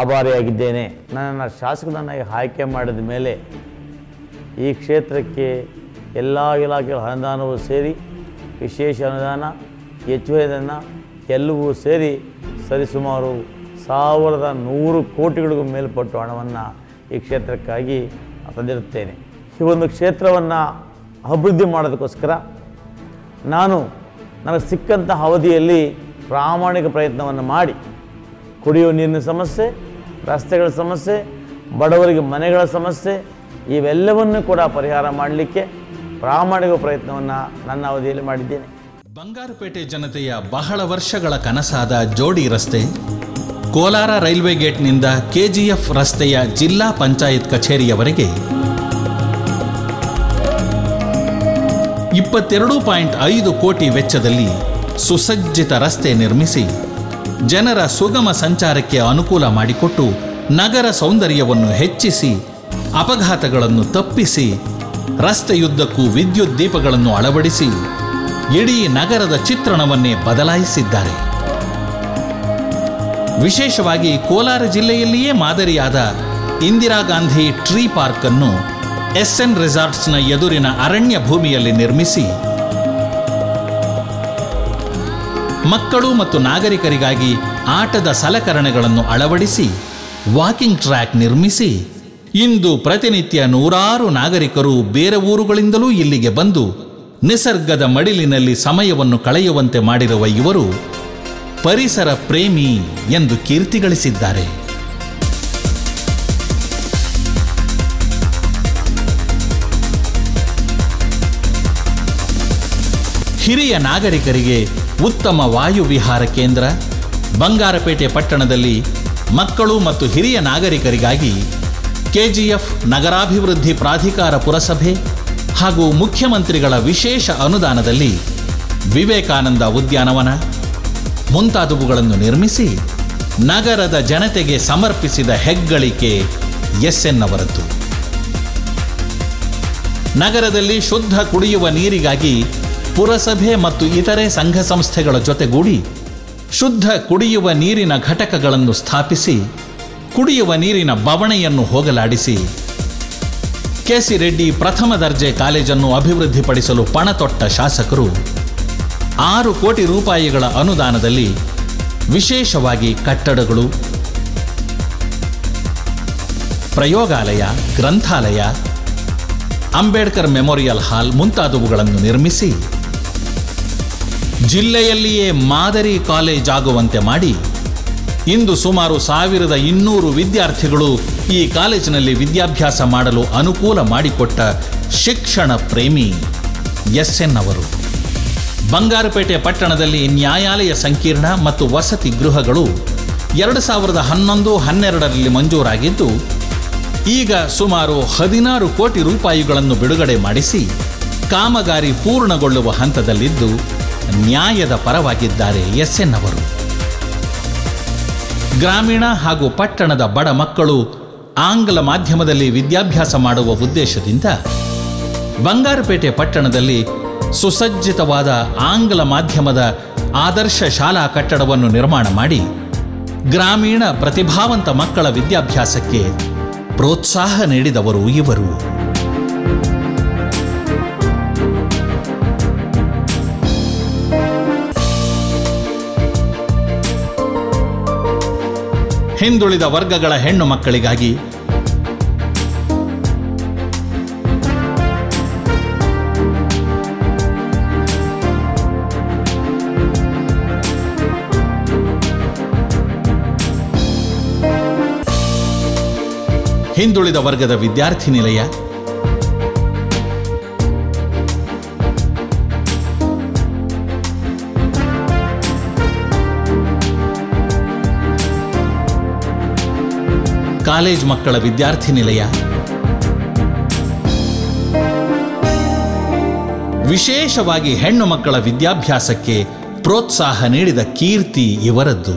ಆಭಾರಿಯಾಗಿದ್ದೇನೆ. ನನ್ನ ಶಾಸಕನನ್ನಾಗಿ ಆಯ್ಕೆ ಮಾಡಿದ ಮೇಲೆ ಈ ಕ್ಷೇತ್ರಕ್ಕೆ ಎಲ್ಲ ಇಲಾಖೆಗಳ ಅನುದಾನವೂ ಸೇರಿ, ವಿಶೇಷ ಅನುದಾನ ಹೆಚ್ಚುವರಿ ಅನುದಾನ ಎಲ್ಲವೂ ಸೇರಿ ಸರಿಸುಮಾರು ಸಾವಿರದ ನೂರು ಕೋಟಿಗಳಿಗೂ ಮೇಲ್ಪಟ್ಟು ಹಣವನ್ನು ಈ ಕ್ಷೇತ್ರಕ್ಕಾಗಿ ತಂದಿರುತ್ತೇನೆ. ಈ ಒಂದು ಕ್ಷೇತ್ರವನ್ನು ಅಭಿವೃದ್ಧಿ ಮಾಡೋದಕ್ಕೋಸ್ಕರ ನಾನು ನನಗೆ ಸಿಕ್ಕಂತಹ ಅವಧಿಯಲ್ಲಿ ಪ್ರಾಮಾಣಿಕ ಪ್ರಯತ್ನವನ್ನು ಮಾಡಿ. ಕುಡಿಯುವ ನೀರಿನ ಸಮಸ್ಯೆ, ರಸ್ತೆಗಳ ಸಮಸ್ಯೆ, ಬಡವರಿಗೆ ಮನೆಗಳ ಸಮಸ್ಯೆ, ಇವೆಲ್ಲವನ್ನು ಕೂಡ ಪರಿಹಾರ ಮಾಡಲಿಕ್ಕೆ ಪ್ರಾಮಾಣಿಕ ಪ್ರಯತ್ನವನ್ನು ನನ್ನ ಅವಧಿಯಲ್ಲಿ ಮಾಡಿದ್ದೇನೆ. ಬಂಗಾರಪೇಟೆ ಜನತೆಯ ಬಹಳ ವರ್ಷಗಳ ಕನಸಾದ ಜೋಡಿ ರಸ್ತೆ, ಕೋಲಾರ ರೈಲ್ವೆ ಗೇಟ್ನಿಂದ ಕೆಜಿಎಫ್ ರಸ್ತೆಯ ಜಿಲ್ಲಾ ಪಂಚಾಯತ್ ಕಚೇರಿಯವರೆಗೆ ಇಪ್ಪತ್ತೆರಡು ಪಾಯಿಂಟ್ ಐದು ಕೋಟಿ ವೆಚ್ಚದಲ್ಲಿ ಸುಸಜ್ಜಿತ ರಸ್ತೆ ನಿರ್ಮಿಸಿ ಜನರ ಸುಗಮ ಸಂಚಾರಕ್ಕೆ ಅನುಕೂಲ ಮಾಡಿಕೊಟ್ಟು ನಗರ ಸೌಂದರ್ಯವನ್ನು ಹೆಚ್ಚಿಸಿ, ಅಪಘಾತಗಳನ್ನು ತಪ್ಪಿಸಿ ರಸ್ತೆಯುದ್ದಕ್ಕೂ ವಿದ್ಯುತ್ ದೀಪಗಳನ್ನು ಅಳವಡಿಸಿ ಇಡೀ ನಗರದ ಚಿತ್ರಣವನ್ನೇ ಬದಲಾಯಿಸಿದ್ದಾರೆ. ವಿಶೇಷವಾಗಿ ಕೋಲಾರ ಜಿಲ್ಲೆಯಲ್ಲಿಯೇ ಮಾದರಿಯಾದ ಇಂದಿರಾ ಗಾಂಧಿ ಟ್ರೀ ಪಾರ್ಕ್ ಅನ್ನು ಎಸ್ಎನ್ ರೆಸಾರ್ಟ್ಸ್ನ ಎದುರಿನ ಅರಣ್ಯ ಭೂಮಿಯಲ್ಲಿ ನಿರ್ಮಿಸಿ, ಮಕ್ಕಳು ಮತ್ತು ನಾಗರಿಕರಿಗಾಗಿ ಆಟದ ಸಲಕರಣೆಗಳನ್ನು ಅಳವಡಿಸಿ, ವಾಕಿಂಗ್ ಟ್ರ್ಯಾಕ್ ನಿರ್ಮಿಸಿ, ಇಂದು ಪ್ರತಿನಿತ್ಯ ನೂರಾರು ನಾಗರಿಕರು ಬೇರೆ ಊರುಗಳಿಂದಲೂ ಇಲ್ಲಿಗೆ ಬಂದು ನಿಸರ್ಗದ ಮಡಿಲಿನಲ್ಲಿ ಸಮಯವನ್ನು ಕಳೆಯುವಂತೆ ಮಾಡಿರುವ ಇವರು ಪರಿಸರ ಪ್ರೇಮಿ ಎಂದು ಕೀರ್ತಿಗಳಿಸಿದ್ದಾರೆ. ಹಿರಿಯ ನಾಗರಿಕರಿಗೆ ಉತ್ತಮ ವಾಯು ವಿಹಾರ ಕೇಂದ್ರ, ಬಂಗಾರಪೇಟೆ ಪಟ್ಟಣದಲ್ಲಿ ಮಕ್ಕಳು ಮತ್ತು ಹಿರಿಯ ನಾಗರಿಕರಿಗಾಗಿ ಕೆಜಿಎಫ್ ನಗರಾಭಿವೃದ್ಧಿ ಪ್ರಾಧಿಕಾರ ಪುರಸಭೆ ಹಾಗೂ ಮುಖ್ಯಮಂತ್ರಿಗಳ ವಿಶೇಷ ಅನುದಾನದಲ್ಲಿ ವಿವೇಕಾನಂದ ಉದ್ಯಾನವನ ಮುಂತಾದವುಗಳನ್ನು ನಿರ್ಮಿಸಿ ನಗರದ ಜನತೆಗೆ ಸಮರ್ಪಿಸಿದ ಹೆಗ್ಗಳಿಕೆ ಎಸ್ಎನ್ ಅವರದ್ದು ನಗರದಲ್ಲಿ ಶುದ್ಧ ಕುಡಿಯುವ ನೀರಿಗಾಗಿ ಪುರಸಭೆ ಮತ್ತು ಇತರೆ ಸಂಘ ಸಂಸ್ಥೆಗಳ ಜೊತೆಗೂಡಿ ಶುದ್ಧ ಕುಡಿಯುವ ನೀರಿನ ಘಟಕಗಳನ್ನು ಸ್ಥಾಪಿಸಿ, ಕುಡಿಯುವ ನೀರಿನ ಬವಣೆಯನ್ನು ಹೋಗಲಾಡಿಸಿ. ಕೆಸಿ ರೆಡ್ಡಿ ಪ್ರಥಮ ದರ್ಜೆ ಕಾಲೇಜನ್ನು ಅಭಿವೃದ್ಧಿಪಡಿಸಲು ಪಣತೊಟ್ಟ ಶಾಸಕರು. ಆರು ಕೋಟಿ ರೂಪಾಯಿಗಳ ಅನುದಾನದಲ್ಲಿ ವಿಶೇಷವಾಗಿ ಕಟ್ಟಡಗಳು. ಪ್ರಯೋಗಾಲಯ, ಗ್ರಂಥಾಲಯ, ಅಂಬೇಡ್ಕರ್ ಮೆಮೋರಿಯಲ್ ಹಾಲ್ ಮುಂತಾದವುಗಳನ್ನು ನಿರ್ಮಿಸಿ. ಜಿಲ್ಲೆಯಲ್ಲಿಯೇ ಮಾದರಿ ಕಾಲೇಜ್ ಆಗುವಂತೆ ಮಾಡಿ ಇಂದು ಸುಮಾರು ಸಾವಿರದ ಇನ್ನೂರು ವಿದ್ಯಾರ್ಥಿಗಳು ಈ ಕಾಲೇಜಿನಲ್ಲಿ ವಿದ್ಯಾಭ್ಯಾಸ ಮಾಡಲು ಅನುಕೂಲ ಮಾಡಿಕೊಟ್ಟ ಶಿಕ್ಷಣ ಪ್ರೇಮಿ ಎಸ್ ಎನ್ ಅವರು. ಬಂಗಾರಪೇಟೆ ಪಟ್ಟಣದಲ್ಲಿ ನ್ಯಾಯಾಲಯ ಸಂಕೀರ್ಣ ಮತ್ತು ವಸತಿ ಗೃಹಗಳು ಎರಡು ಸಾವಿರದ ಹನ್ನೊಂದು ಹನ್ನೆರಡರಲ್ಲಿ ಮಂಜೂರಾಗಿದ್ದು, ಈಗ ಸುಮಾರು ಹದಿನಾರು ಕೋಟಿ ರೂಪಾಯಿಗಳನ್ನು ಬಿಡುಗಡೆ ಮಾಡಿಸಿ ಕಾಮಗಾರಿ ಪೂರ್ಣಗೊಳ್ಳುವ ಹಂತದಲ್ಲಿದ್ದು ನ್ಯಾಯದ ಪರವಾಗಿದ್ದಾರೆ ಎಸ್ ಎನ್ ಅವರು ಗ್ರಾಮೀಣ ಹಾಗೂ ಪಟ್ಟಣದ ಬಡ ಮಕ್ಕಳು ಆಂಗ್ಲ ಮಾಧ್ಯಮದಲ್ಲಿ ವಿದ್ಯಾಭ್ಯಾಸ ಮಾಡುವ ಉದ್ದೇಶದಿಂದ ಬಂಗಾರಪೇಟೆ ಪಟ್ಟಣದಲ್ಲಿ ಸುಸಜ್ಜಿತವಾದ ಆಂಗ್ಲ ಮಾಧ್ಯಮದ ಆದರ್ಶ ಶಾಲಾ ಕಟ್ಟಡವನ್ನು ನಿರ್ಮಾಣ ಮಾಡಿ ಗ್ರಾಮೀಣ ಪ್ರತಿಭಾವಂತ ಮಕ್ಕಳ ವಿದ್ಯಾಭ್ಯಾಸಕ್ಕೆ ಪ್ರೋತ್ಸಾಹ ನೀಡಿದವರು ಇವರು. ಹಿಂದುಳಿದ ವರ್ಗಗಳ ಹೆಣ್ಣು ಮಕ್ಕಳಿಗಾಗಿ ಹಿಂದುಳಿದ ವರ್ಗದ ವಿದ್ಯಾರ್ಥಿ ನಿಲಯ ಕಾಲೇಜ್ ಮಕ್ಕಳ ವಿದ್ಯಾರ್ಥಿ ನಿಲಯ. ವಿಶೇಷವಾಗಿ ಹೆಣ್ಣು ಮಕ್ಕಳ ವಿದ್ಯಾಭ್ಯಾಸಕ್ಕೆ ಪ್ರೋತ್ಸಾಹ ನೀಡಿದ ಕೀರ್ತಿ ಇವರದ್ದು.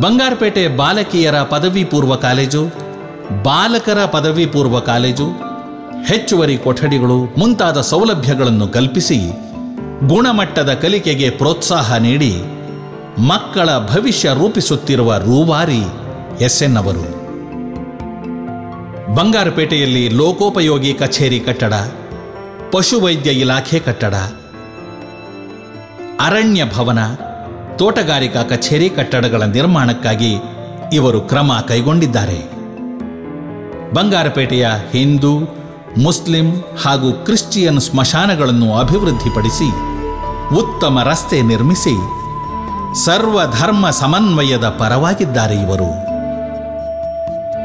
ಬಂಗಾರಪೇಟೆ ಬಾಲಕಿಯರ ಪದವಿ ಪೂರ್ವ ಕಾಲೇಜು, ಬಾಲಕರ ಪದವಿ ಪೂರ್ವ ಕಾಲೇಜು, ಹೆಚ್ಚುವರಿ ಕೊಠಡಿಗಳು ಮುಂತಾದ ಸೌಲಭ್ಯಗಳನ್ನು ಕಲ್ಪಿಸಿ ಗುಣಮಟ್ಟದ ಕಲಿಕೆಗೆ ಪ್ರೋತ್ಸಾಹ ನೀಡಿ ಮಕ್ಕಳ ಭವಿಷ್ಯ ರೂಪಿಸುತ್ತಿರುವ ರೂವಾರಿ ಎಸ್ ಎನ್ ಅವರು. ಬಂಗಾರಪೇಟೆಯಲ್ಲಿ ಲೋಕೋಪಯೋಗಿ ಕಚೇರಿ ಕಟ್ಟಡ, ಪಶುವೈದ್ಯ ಇಲಾಖೆ ಕಟ್ಟಡ, ಅರಣ್ಯ ಭವನ, ತೋಟಗಾರಿಕಾ ಕಚೇರಿ ಕಟ್ಟಡಗಳ ನಿರ್ಮಾಣಕ್ಕಾಗಿ ಇವರು ಕ್ರಮ ಕೈಗೊಂಡಿದ್ದಾರೆ. ಬಂಗಾರಪೇಟೆಯ ಹಿಂದೂ, ಮುಸ್ಲಿಂ ಹಾಗೂ ಕ್ರಿಶ್ಚಿಯನ್ ಸ್ಮಶಾನಗಳನ್ನು ಅಭಿವೃದ್ಧಿಪಡಿಸಿ ಉತ್ತಮ ರಸ್ತೆ ನಿರ್ಮಿಸಿ ಸರ್ವಧರ್ಮ ಸಮನ್ವಯದ ಪರವಾಗಿದ್ದಾರೆ ಇವರು.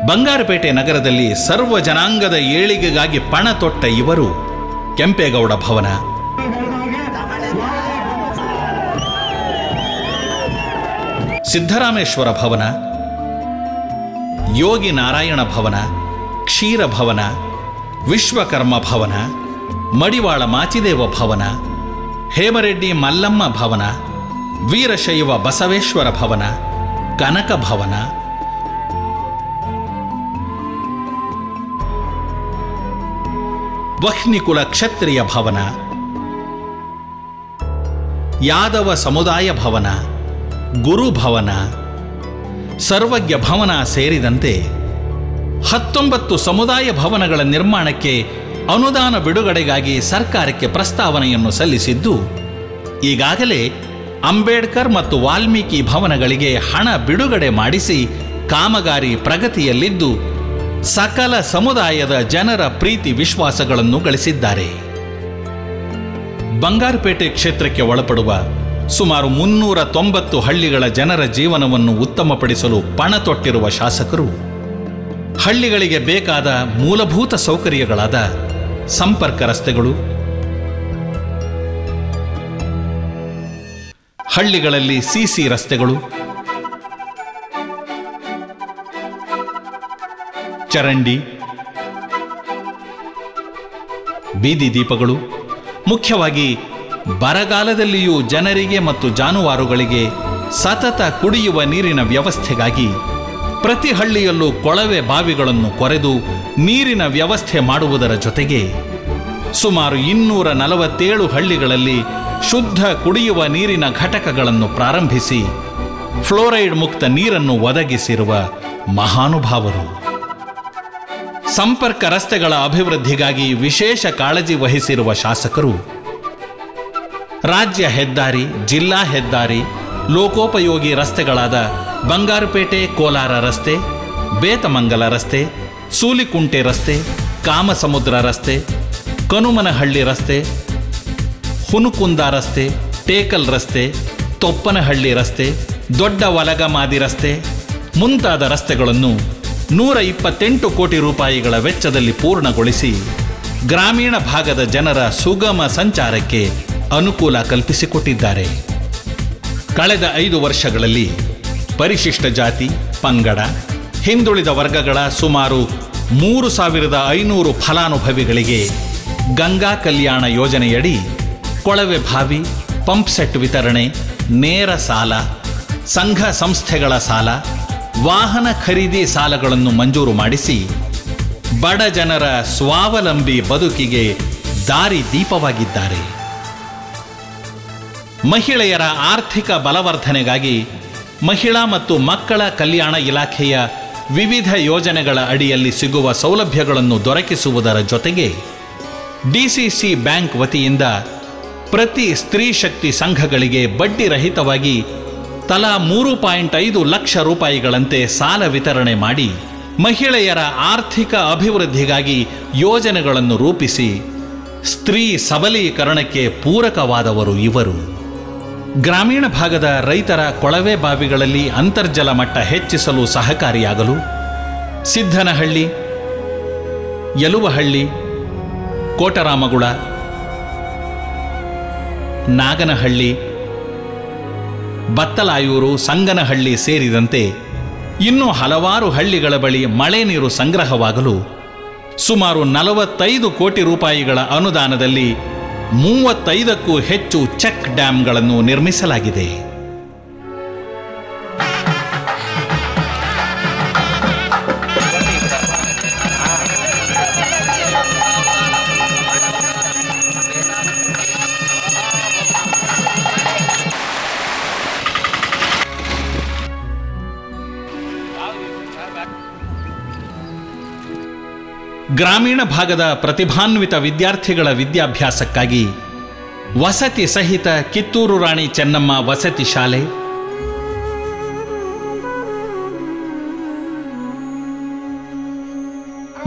ಬಂಗಾರಪೇಟೆ ನಗರದಲ್ಲಿ ಸರ್ವ ಜನಾಂಗದ ಏಳಿಗೆಗಾಗಿ ಪಣ ತೊಟ್ಟ ಇವರು ಕೆಂಪೇಗೌಡ ಭವನ. ಸಿದ್ದರಾಮೇಶ್ವರ ಭವನ, ಯೋಗಿ ನಾರಾಯಣ ಭವನ, ಕ್ಷೀರ ಭವನ, ವಿಶ್ವಕರ್ಮ ಭವನ, ಮಡಿವಾಳ ಮಾಚಿದೇವ ಭವನ, ಹೇಮರೆಡ್ಡಿ ಮಲ್ಲಮ್ಮ ಭವನ, ವೀರಶೈವ ಬಸವೇಶ್ವರ ಭವನ, ಕನಕ ಭವನ ವಹ್ನಿಕುಲ ಕ್ಷತ್ರಿಯ ಭವನ. ಯಾದವ ಸಮುದಾಯ ಭವನ. ಗುರುಭವನ ಸರ್ವಜ್ಞ ಭವನ ಸೇರಿದಂತೆ ಹತ್ತೊಂಬತ್ತು ಸಮುದಾಯ ಭವನಗಳ ನಿರ್ಮಾಣಕ್ಕೆ ಅನುದಾನ ಬಿಡುಗಡೆಗಾಗಿ ಸರ್ಕಾರಕ್ಕೆ ಪ್ರಸ್ತಾವನೆಯನ್ನು ಸಲ್ಲಿಸಿದ್ದು, ಈಗಾಗಲೇ ಅಂಬೇಡ್ಕರ್ ಮತ್ತು ವಾಲ್ಮೀಕಿ ಭವನಗಳಿಗೆ ಹಣ ಬಿಡುಗಡೆ ಮಾಡಿಸಿ ಕಾಮಗಾರಿ ಪ್ರಗತಿಯಲ್ಲಿದ್ದು ಸಕಲ ಸಮುದಾಯದ ಜನರ ಪ್ರೀತಿ ವಿಶ್ವಾಸಗಳನ್ನು ಗಳಿಸಿದ್ದಾರೆ. ಬಂಗಾರಪೇಟೆ ಕ್ಷೇತ್ರಕ್ಕೆ ಒಳಪಡುವ ಸುಮಾರು ಮುನ್ನೂರ ತೊಂಬತ್ತು ಹಳ್ಳಿಗಳ ಜನರ ಜೀವನವನ್ನು ಉತ್ತಮಪಡಿಸಲು ಪಣ ತೊಟ್ಟಿರುವ ಶಾಸಕರು, ಹಳ್ಳಿಗಳಿಗೆ ಬೇಕಾದ ಮೂಲಭೂತ ಸೌಕರ್ಯಗಳಾದ ಸಂಪರ್ಕ ರಸ್ತೆಗಳು, ಹಳ್ಳಿಗಳಲ್ಲಿ ಸಿಸಿ ರಸ್ತೆಗಳು ಚರಂಡಿ ಬೀದಿ ದೀಪಗಳು, ಮುಖ್ಯವಾಗಿ ಬರಗಾಲದಲ್ಲಿಯೂ ಜನರಿಗೆ ಮತ್ತು ಜಾನುವಾರುಗಳಿಗೆ ಸತತ ಕುಡಿಯುವ ನೀರಿನ ವ್ಯವಸ್ಥೆಗಾಗಿ ಪ್ರತಿ ಹಳ್ಳಿಯಲ್ಲೂ ಕೊಳವೆ ಬಾವಿಗಳನ್ನು ಕೊರೆದು ನೀರಿನ ವ್ಯವಸ್ಥೆ ಮಾಡುವುದರ ಜೊತೆಗೆ ಸುಮಾರು ಇನ್ನೂರ ನಲವತ್ತೇಳು ಹಳ್ಳಿಗಳಲ್ಲಿ ಶುದ್ಧ ಕುಡಿಯುವ ನೀರಿನ ಘಟಕಗಳನ್ನು ಪ್ರಾರಂಭಿಸಿ ಫ್ಲೋರೈಡ್ ಮುಕ್ತ ನೀರನ್ನು ಒದಗಿಸಿರುವ ಮಹಾನುಭಾವರು. ಸಂಪರ್ಕ ರಸ್ತೆಗಳ ಅಭಿವೃದ್ಧಿಗಾಗಿ ವಿಶೇಷ ಕಾಳಜಿ ವಹಿಸಿರುವ ಶಾಸಕರು, ರಾಜ್ಯ ಹೆದ್ದಾರಿ, ಜಿಲ್ಲಾ ಹೆದ್ದಾರಿ, ಲೋಕೋಪಯೋಗಿ ರಸ್ತೆಗಳಾದ ಬಂಗಾರಪೇಟೆ, ಕೋಲಾರ ರಸ್ತೆ, ಬೇತಮಂಗಲ ರಸ್ತೆ, ಸೂಲಿಕುಂಟೆ ರಸ್ತೆ, ಕಾಮಸಮುದ್ರ ರಸ್ತೆ, ಕನುಮನಹಳ್ಳಿ ರಸ್ತೆ, ಹುನುಕುಂದ ರಸ್ತೆ, ಟೇಕಲ್ ರಸ್ತೆ, ತೊಪ್ಪನಹಳ್ಳಿ ರಸ್ತೆ, ದೊಡ್ಡ ವಲಗಮಾದಿ ರಸ್ತೆ ಮುಂತಾದ ರಸ್ತೆಗಳನ್ನು ನೂರ ಇಪ್ಪತ್ತೆಂಟು ಕೋಟಿ ರೂಪಾಯಿಗಳ ವೆಚ್ಚದಲ್ಲಿ ಪೂರ್ಣಗೊಳಿಸಿ ಗ್ರಾಮೀಣ ಭಾಗದ ಜನರ ಸುಗಮ ಸಂಚಾರಕ್ಕೆ ಅನುಕೂಲ ಕಲ್ಪಿಸಿಕೊಟ್ಟಿದ್ದಾರೆ. ಕಳೆದ ಐದು ವರ್ಷಗಳಲ್ಲಿ ಪರಿಶಿಷ್ಟ ಜಾತಿ, ಪಂಗಡ, ಹಿಂದುಳಿದ ವರ್ಗಗಳ ಸುಮಾರು ಮೂರು ಸಾವಿರದ ಐನೂರು ಫಲಾನುಭವಿಗಳಿಗೆ ಗಂಗಾ ಕಲ್ಯಾಣ ಯೋಜನೆಯಡಿ ಕೊಳವೆ ಬಾವಿ ಪಂಪ್ ಸೆಟ್ ವಿತರಣೆ, ನೇರ ಸಾಲ, ಸಂಘ ಸಂಸ್ಥೆಗಳ ಸಾಲ ವಾಹನ ಖರೀದಿ ಸಾಲಗಳನ್ನು ಮಂಜೂರು ಮಾಡಿಸಿ ಬಡ ಜನರ ಸ್ವಾವಲಂಬಿ ಬದುಕಿಗೆ ದಾರಿ ದೀಪವಾಗಿದ್ದಾರೆ. ಮಹಿಳೆಯರ ಆರ್ಥಿಕ ಬಲವರ್ಧನೆಗಾಗಿ ಮಹಿಳಾ ಮತ್ತು ಮಕ್ಕಳ ಕಲ್ಯಾಣ ಇಲಾಖೆಯ ವಿವಿಧ ಯೋಜನೆಗಳ ಅಡಿಯಲ್ಲಿ ಸಿಗುವ ಸೌಲಭ್ಯಗಳನ್ನು ದೊರಕಿಸುವುದರ ಜೊತೆಗೆ ಡಿಸಿಸಿ ಬ್ಯಾಂಕ್ ವತಿಯಿಂದ ಪ್ರತಿ ಸ್ತ್ರೀ ಶಕ್ತಿ ಸಂಘಗಳಿಗೆ ಬಡ್ಡಿ ರಹಿತವಾಗಿ ತಲಾ ಮೂರು ಪಾಯಿಂಟ್ ಐದು ಲಕ್ಷ ರೂಪಾಯಿಗಳಂತೆ ಸಾಲ ವಿತರಣೆ ಮಾಡಿ ಮಹಿಳೆಯರ ಆರ್ಥಿಕ ಅಭಿವೃದ್ಧಿಗಾಗಿ ಯೋಜನೆಗಳನ್ನು ರೂಪಿಸಿ ಸ್ತ್ರೀ ಸಬಲೀಕರಣಕ್ಕೆ ಪೂರಕವಾದವರು ಇವರು. ಗ್ರಾಮೀಣ ಭಾಗದ ರೈತರ ಕೊಳವೆ ಬಾವಿಗಳಲ್ಲಿ ಅಂತರ್ಜಲ ಮಟ್ಟ ಹೆಚ್ಚಿಸಲು ಸಹಕಾರಿಯಾಗಲು ಸಿದ್ದನಹಳ್ಳಿ ಯಲುವಹಳ್ಳಿ, ಕೋಟರಾಮಗುಳ, ನಾಗನಹಳ್ಳಿ ಬತ್ತಲಾಯೂರು ಸಂಗನಹಳ್ಳಿ ಸೇರಿದಂತೆ ಇನ್ನೂ ಹಲವಾರು ಹಳ್ಳಿಗಳ ಬಳಿ ಮಳೆ ನೀರು ಸಂಗ್ರಹವಾಗಲು ಸುಮಾರು ನಲವತ್ತೈದು ಕೋಟಿ ರೂಪಾಯಿಗಳ ಅನುದಾನದಲ್ಲಿ ಮೂವತ್ತೈದಕ್ಕೂ ಹೆಚ್ಚು ಚೆಕ್ ಡ್ಯಾಂಗಳನ್ನು ನಿರ್ಮಿಸಲಾಗಿದೆ. ಗ್ರಾಮೀಣ ಭಾಗದ ಪ್ರತಿಭಾನ್ವಿತ ವಿದ್ಯಾರ್ಥಿಗಳ ವಿದ್ಯಾಭ್ಯಾಸಕ್ಕಾಗಿ ವಸತಿ ಸಹಿತ ಕಿತ್ತೂರು ರಾಣಿ ಚೆನ್ನಮ್ಮ ವಸತಿ ಶಾಲೆ.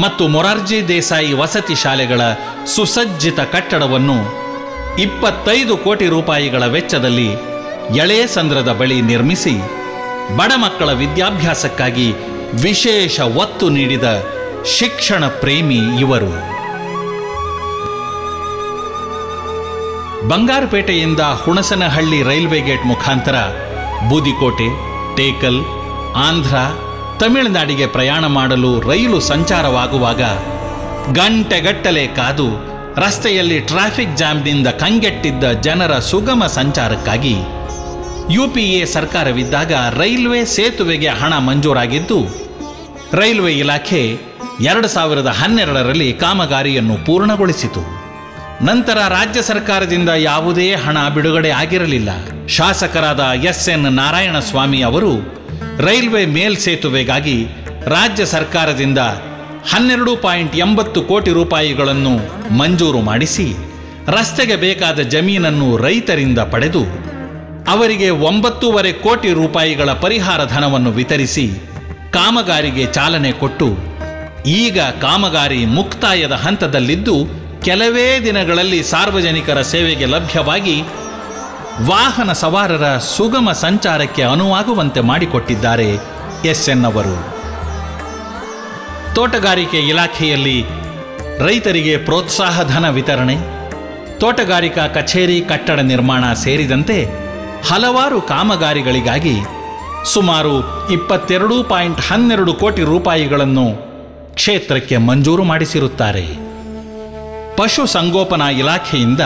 ಮತ್ತು ಮೊರಾರ್ಜಿ ದೇಸಾಯಿ ವಸತಿ ಶಾಲೆಗಳ ಸುಸಜ್ಜಿತ ಕಟ್ಟಡವನ್ನು ಇಪ್ಪತ್ತೈದು ಕೋಟಿ ರೂಪಾಯಿಗಳ ವೆಚ್ಚದಲ್ಲಿ ಎಳೆಸಂದ್ರದ ಬಳಿ ನಿರ್ಮಿಸಿ ಬಡ ಮಕ್ಕಳ ವಿದ್ಯಾಭ್ಯಾಸಕ್ಕಾಗಿ ವಿಶೇಷ ಒತ್ತು ನೀಡಿದ ಶಿಕ್ಷಣ ಪ್ರೇಮಿ ಇವರು. ಬಂಗಾರಪೇಟೆಯಿಂದ ಹುಣಸನಹಳ್ಳಿ ರೈಲ್ವೆ ಗೇಟ್ ಮುಖಾಂತರ ಬೂದಿಕೋಟೆ ಟೇಕಲ್ ಆಂಧ್ರ, ತಮಿಳುನಾಡಿಗೆ ಪ್ರಯಾಣ ಮಾಡಲು ರೈಲು ಸಂಚಾರವಾಗುವಾಗ ಗಂಟೆಗಟ್ಟಲೆ ಕಾದು ರಸ್ತೆಯಲ್ಲಿ ಟ್ರಾಫಿಕ್ ಜಾಮ್ನಿಂದ ಕಂಗೆಟ್ಟಿದ್ದ ಜನರ ಸುಗಮ ಸಂಚಾರಕ್ಕಾಗಿ ಯುಪಿಎ ಸರ್ಕಾರವಿದ್ದಾಗ ರೈಲ್ವೆ ಸೇತುವೆಗೆ ಹಣ ಮಂಜೂರಾಗಿದ್ದು ರೈಲ್ವೆ ಇಲಾಖೆ ಎರಡು ಸಾವಿರದ ಹನ್ನೆರಡರಲ್ಲಿ ಕಾಮಗಾರಿಯನ್ನು ಪೂರ್ಣಗೊಳಿಸಿತು. ನಂತರ ರಾಜ್ಯ ಸರ್ಕಾರದಿಂದ ಯಾವುದೇ ಹಣ ಬಿಡುಗಡೆ ಆಗಿರಲಿಲ್ಲ. ಶಾಸಕರಾದ ಎಸ್ ಎನ್ ನಾರಾಯಣಸ್ವಾಮಿ ಅವರು ರೈಲ್ವೆ ಮೇಲ್ಸೇತುವೆಗಾಗಿ ರಾಜ್ಯ ಸರ್ಕಾರದಿಂದ ಹನ್ನೆರಡು ಪಾಯಿಂಟ್ ಎಂಬತ್ತು ಕೋಟಿ ರೂಪಾಯಿಗಳನ್ನು ಮಂಜೂರು ಮಾಡಿಸಿ, ರಸ್ತೆಗೆ ಬೇಕಾದ ಜಮೀನನ್ನು ರೈತರಿಂದ ಪಡೆದು, ಅವರಿಗೆ ಒಂಬತ್ತೂವರೆ ಕೋಟಿ ರೂಪಾಯಿಗಳ ಪರಿಹಾರ ಧನವನ್ನು ವಿತರಿಸಿ ಕಾಮಗಾರಿಗೆ ಚಾಲನೆ ಕೊಟ್ಟು ಈಗ ಕಾಮಗಾರಿ ಮುಕ್ತಾಯದ ಹಂತದಲ್ಲಿದ್ದು ಕೆಲವೇ ದಿನಗಳಲ್ಲಿ ಸಾರ್ವಜನಿಕರ ಸೇವೆಗೆ ಲಭ್ಯವಾಗಿ ವಾಹನ ಸವಾರರ ಸುಗಮ ಸಂಚಾರಕ್ಕೆ ಅನುವಾಗುವಂತೆ ಮಾಡಿಕೊಟ್ಟಿದ್ದಾರೆ ಎಸ್ ಎನ್ ಅವರು. ತೋಟಗಾರಿಕೆ ಇಲಾಖೆಯಲ್ಲಿ ರೈತರಿಗೆ ಪ್ರೋತ್ಸಾಹ ಧನ ವಿತರಣೆ, ತೋಟಗಾರಿಕಾ ಕಚೇರಿ ಕಟ್ಟಡ ನಿರ್ಮಾಣ ಸೇರಿದಂತೆ ಹಲವಾರು ಕಾಮಗಾರಿಗಳಿಗಾಗಿ ಸುಮಾರು ಇಪ್ಪತ್ತೆರಡು ಪಾಯಿಂಟ್ ಹನ್ನೆರಡು ಕೋಟಿ ರೂಪಾಯಿಗಳನ್ನು ಕ್ಷೇತ್ರಕ್ಕೆ ಮಂಜೂರು ಮಾಡಿಸಿರುತ್ತಾರೆ. ಪಶು ಸಂಗೋಪನಾ ಇಲಾಖೆಯಿಂದ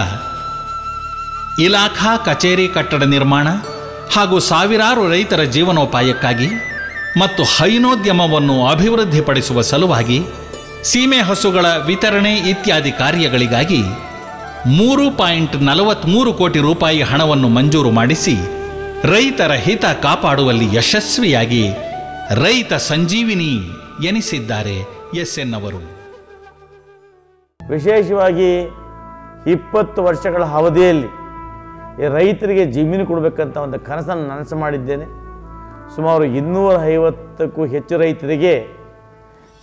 ಇಲಾಖಾ ಕಚೇರಿ ಕಟ್ಟಡ ನಿರ್ಮಾಣ ಹಾಗೂ ಸಾವಿರಾರು ರೈತರ ಜೀವನೋಪಾಯಕ್ಕಾಗಿ ಮತ್ತು ಹೈನೋದ್ಯಮವನ್ನು ಅಭಿವೃದ್ಧಿಪಡಿಸುವ ಸಲುವಾಗಿ ಸೀಮೆ ಹಸುಗಳ ವಿತರಣೆ ಇತ್ಯಾದಿ ಕಾರ್ಯಗಳಿಗಾಗಿ ಮೂರು ಪಾಯಿಂಟ್ ನಲವತ್ಮೂರು ಕೋಟಿ ರೂಪಾಯಿ ಹಣವನ್ನು ಮಂಜೂರು ಮಾಡಿಸಿ ರೈತರ ಹಿತ ಕಾಪಾಡುವಲ್ಲಿ ಯಶಸ್ವಿಯಾಗಿ ರೈತ ಸಂಜೀವಿನಿ ಎನಿಸಿದ್ದಾರೆ ಎಸ್ ಎನ್ ಅವರು ವಿಶೇಷವಾಗಿ ಇಪ್ಪತ್ತು ವರ್ಷಗಳ ಅವಧಿಯಲ್ಲಿ ರೈತರಿಗೆ ಜಮೀನು ಕೊಡಬೇಕಂತ ಒಂದು ಕನಸನ್ನು ನನಸು ಮಾಡಿದ್ದೇನೆ. ಸುಮಾರು ಇನ್ನೂರ ಐವತ್ತಕ್ಕೂ ಹೆಚ್ಚು ರೈತರಿಗೆ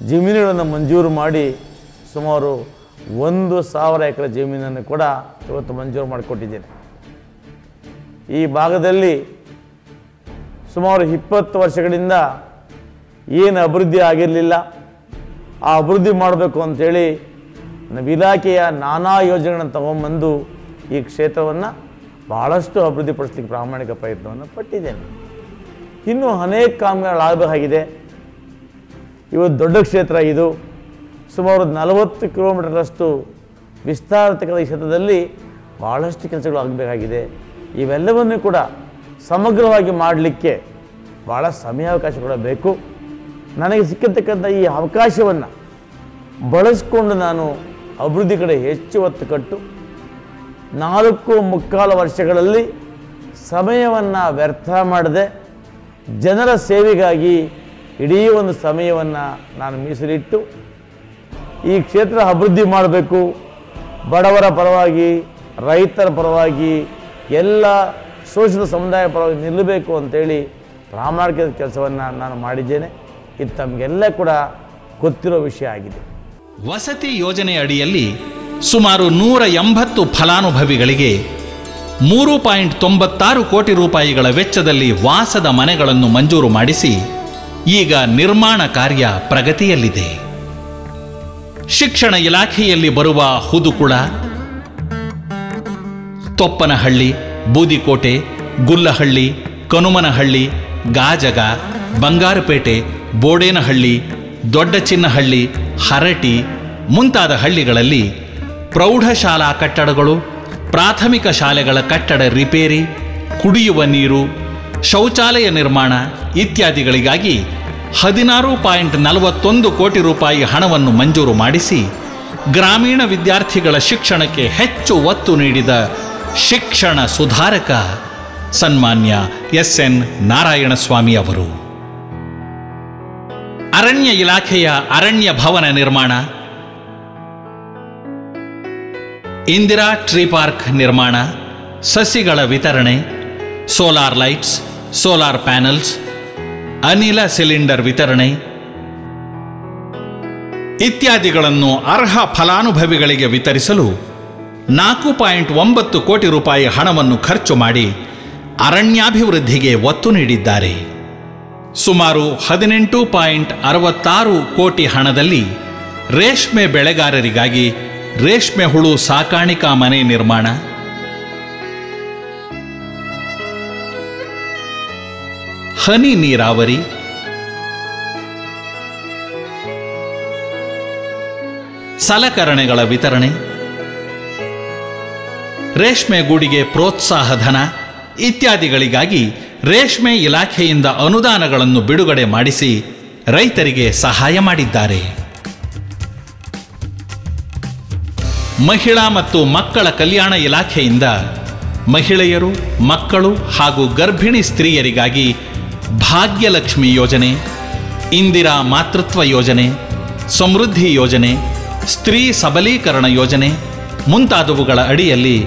ಜಮೀನುಗಳನ್ನು ಮಂಜೂರು ಮಾಡಿ ಸುಮಾರು ಒಂದು ಸಾವಿರ ಎಕರೆ ಜಮೀನನ್ನು ಕೂಡ ಇವತ್ತು ಮಂಜೂರು ಮಾಡಿಕೊಟ್ಟಿದ್ದೇನೆ. ಈ ಭಾಗದಲ್ಲಿ ಸುಮಾರು ಇಪ್ಪತ್ತು ವರ್ಷಗಳಿಂದ ಏನು ಅಭಿವೃದ್ಧಿ ಆಗಿರಲಿಲ್ಲ. ಆ ಅಭಿವೃದ್ಧಿ ಮಾಡಬೇಕು ಅಂಥೇಳಿ ನಮ್ಮ ಇಲಾಖೆಯ ನಾನಾ ಯೋಜನೆಗಳನ್ನು ತಗೊಂಬಂದು ಈ ಕ್ಷೇತ್ರವನ್ನು ಭಾಳಷ್ಟು ಅಭಿವೃದ್ಧಿಪಡಿಸ್ಲಿಕ್ಕೆ ಪ್ರಾಮಾಣಿಕ ಪ್ರಯತ್ನವನ್ನು ಪಟ್ಟಿದ್ದೇನೆ. ಇನ್ನೂ ಅನೇಕ ಕಾಮಗಾರಿಗಳಾಗಬೇಕಾಗಿದೆ ಇವತ್ತು ದೊಡ್ಡ ಕ್ಷೇತ್ರ ಇದು. ಸುಮಾರು ನಲವತ್ತು ಕಿಲೋಮೀಟರ್ನಷ್ಟು ವಿಸ್ತಾರತಕ್ಕಂಥ ಈ ಕ್ಷೇತ್ರದಲ್ಲಿ ಭಾಳಷ್ಟು ಕೆಲಸಗಳು ಆಗಬೇಕಾಗಿದೆ. ಇವೆಲ್ಲವನ್ನೂ ಕೂಡ ಸಮಗ್ರವಾಗಿ ಮಾಡಲಿಕ್ಕೆ ಭಾಳ ಸಮಯಾವಕಾಶ ಕೂಡ ಬೇಕು. ನನಗೆ ಸಿಕ್ಕಿರ್ತಕ್ಕಂಥ ಈ ಅವಕಾಶವನ್ನು ಬಳಸ್ಕೊಂಡು ನಾನು ಅಭಿವೃದ್ಧಿ ಕಡೆ ಹೆಚ್ಚು ಒತ್ತು ಕಟ್ಟು. ನಾಲ್ಕು ಮುಕ್ಕಾಲು ವರ್ಷಗಳಲ್ಲಿ ಸಮಯವನ್ನು ವ್ಯರ್ಥ ಮಾಡದೆ ಜನರ ಸೇವೆಗಾಗಿ ಇಡೀ ಒಂದು ಸಮಯವನ್ನು ನಾನು ಮೀಸಲಿಟ್ಟು ಈ ಕ್ಷೇತ್ರ ಅಭಿವೃದ್ಧಿ ಮಾಡಬೇಕು. ಬಡವರ ಪರವಾಗಿ, ರೈತರ ಪರವಾಗಿ, ಎಲ್ಲ ಶೋಷಿತ ಸಮುದಾಯ ಪರವಾಗಿ ನಿಲ್ಲಬೇಕು ಅಂತೇಳಿ ಪ್ರಾಮಾಣಿಕ ಕೆಲಸವನ್ನು ನಾನು ಮಾಡಿದ್ದೇನೆ. ಇದು ತಮಗೆಲ್ಲ ಕೂಡ ಗೊತ್ತಿರೋ ವಿಷಯ ಆಗಿದೆ. ವಸತಿ ಯೋಜನೆ ಅಡಿಯಲ್ಲಿ ಸುಮಾರು ನೂರ ಎಂಬತ್ತು ಫಲಾನುಭವಿಗಳಿಗೆ ಮೂರು ಪಾಯಿಂಟ್ ತೊಂಬತ್ತಾರು ಕೋಟಿ ರೂಪಾಯಿಗಳ ವೆಚ್ಚದಲ್ಲಿ ವಾಸದ ಮನೆಗಳನ್ನು ಮಂಜೂರು ಮಾಡಿಸಿ ಈಗ ನಿರ್ಮಾಣ ಕಾರ್ಯ ಪ್ರಗತಿಯಲ್ಲಿದೆ. ಶಿಕ್ಷಣ ಇಲಾಖೆಯಲ್ಲಿ ಬರುವ ಹುದುಕುಳ, ತೊಪ್ಪನಹಳ್ಳಿ, ಬೂದಿಕೋಟೆ, ಗುಲ್ಲಹಳ್ಳಿ, ಕನುಮನಹಳ್ಳಿ, ಗಾಜಗ, ಬಂಗಾರಪೇಟೆ ಬೋಡೇನಹಳ್ಳಿ, ದೊಡ್ಡಚಿನ್ನಹಳ್ಳಿ, ಹರಟಿ ಮುಂತಾದ ಹಳ್ಳಿಗಳಲ್ಲಿ ಪ್ರೌಢಶಾಲಾ ಕಟ್ಟಡಗಳು, ಪ್ರಾಥಮಿಕ ಶಾಲೆಗಳ ಕಟ್ಟಡ ರಿಪೇರಿ, ಕುಡಿಯುವ ನೀರು, ಶೌಚಾಲಯ ನಿರ್ಮಾಣ ಇತ್ಯಾದಿಗಳಿಗಾಗಿ ಹದಿನಾರು ಪಾಯಿಂಟ್ ನಲವತ್ತೊಂದು ಕೋಟಿ ರೂಪಾಯಿ ಹಣವನ್ನು ಮಂಜೂರು ಮಾಡಿಸಿ ಗ್ರಾಮೀಣ ವಿದ್ಯಾರ್ಥಿಗಳ ಶಿಕ್ಷಣಕ್ಕೆ ಹೆಚ್ಚು ಒತ್ತು ನೀಡಿದ ಶಿಕ್ಷಣ ಸುಧಾರಕ ಸನ್ಮಾನ್ಯ ಎಸ್ ಎನ್ ನಾರಾಯಣಸ್ವಾಮಿ ಅವರು. ಅರಣ್ಯ ಇಲಾಖೆಯ ಅರಣ್ಯ ಭವನ ನಿರ್ಮಾಣ. ಇಂದಿರಾ ಟ್ರೀ ಪಾರ್ಕ್ ನಿರ್ಮಾಣ. ಸಸಿಗಳ ವಿತರಣೆ. ಸೋಲಾರ್ ಲೈಟ್ಸ್, ಸೋಲಾರ್ ಪ್ಯಾನಲ್ಸ್, ಅನಿಲ ಸಿಲಿಂಡರ್ ವಿತರಣೆ. ಇತ್ಯಾದಿಗಳನ್ನು ಅರ್ಹ ಫಲಾನುಭವಿಗಳಿಗೆ ವಿತರಿಸಲು ನಾಲ್ಕು ಪಾಯಿಂಟ್ ಒಂಬತ್ತು ಕೋಟಿ ರೂಪಾಯಿ ಹಣವನ್ನು ಖರ್ಚು ಮಾಡಿ ಅರಣ್ಯಾಭಿವೃದ್ಧಿಗೆ ಒತ್ತು ನೀಡಿದ್ದಾರೆ. ಸುಮಾರು ಹದಿನೆಂಟು ಪಾಯಿಂಟ್ ಅರವತ್ತಾರು ಕೋಟಿ ಹಣದಲ್ಲಿ ರೇಷ್ಮೆ ಬೆಳೆಗಾರರಿಗಾಗಿ ರೇಷ್ಮೆ ಹುಳು ಸಾಕಾಣಿಕಾ ಮನೆ ನಿರ್ಮಾಣ. ಹನಿ ನೀರಾವರಿ. ಸಲಕರಣೆಗಳ ವಿತರಣೆ. ರೇಷ್ಮೆ ಗೂಡಿಗೆ ಪ್ರೋತ್ಸಾಹ ಧನ ಇತ್ಯಾದಿಗಳಿಗಾಗಿ ರೇಷ್ಮೆ ಇಲಾಖೆಯಿಂದ ಅನುದಾನಗಳನ್ನು ಬಿಡುಗಡೆ ಮಾಡಿಸಿ ರೈತರಿಗೆ ಸಹಾಯ ಮಾಡಿದ್ದಾರೆ. ಮಹಿಳಾ ಮತ್ತು ಮಕ್ಕಳ ಕಲ್ಯಾಣ ಇಲಾಖೆಯಿಂದ ಮಹಿಳೆಯರು, ಮಕ್ಕಳು ಹಾಗೂ ಗರ್ಭಿಣಿ ಸ್ತ್ರೀಯರಿಗಾಗಿ ಭಾಗ್ಯಲಕ್ಷ್ಮಿ ಯೋಜನೆ, ಇಂದಿರಾ ಮಾತೃತ್ವ ಯೋಜನೆ, ಸಮೃದ್ಧಿ ಯೋಜನೆ, ಸ್ತ್ರೀ ಸಬಲೀಕರಣ ಯೋಜನೆ ಮುಂತಾದವುಗಳ ಅಡಿಯಲ್ಲಿ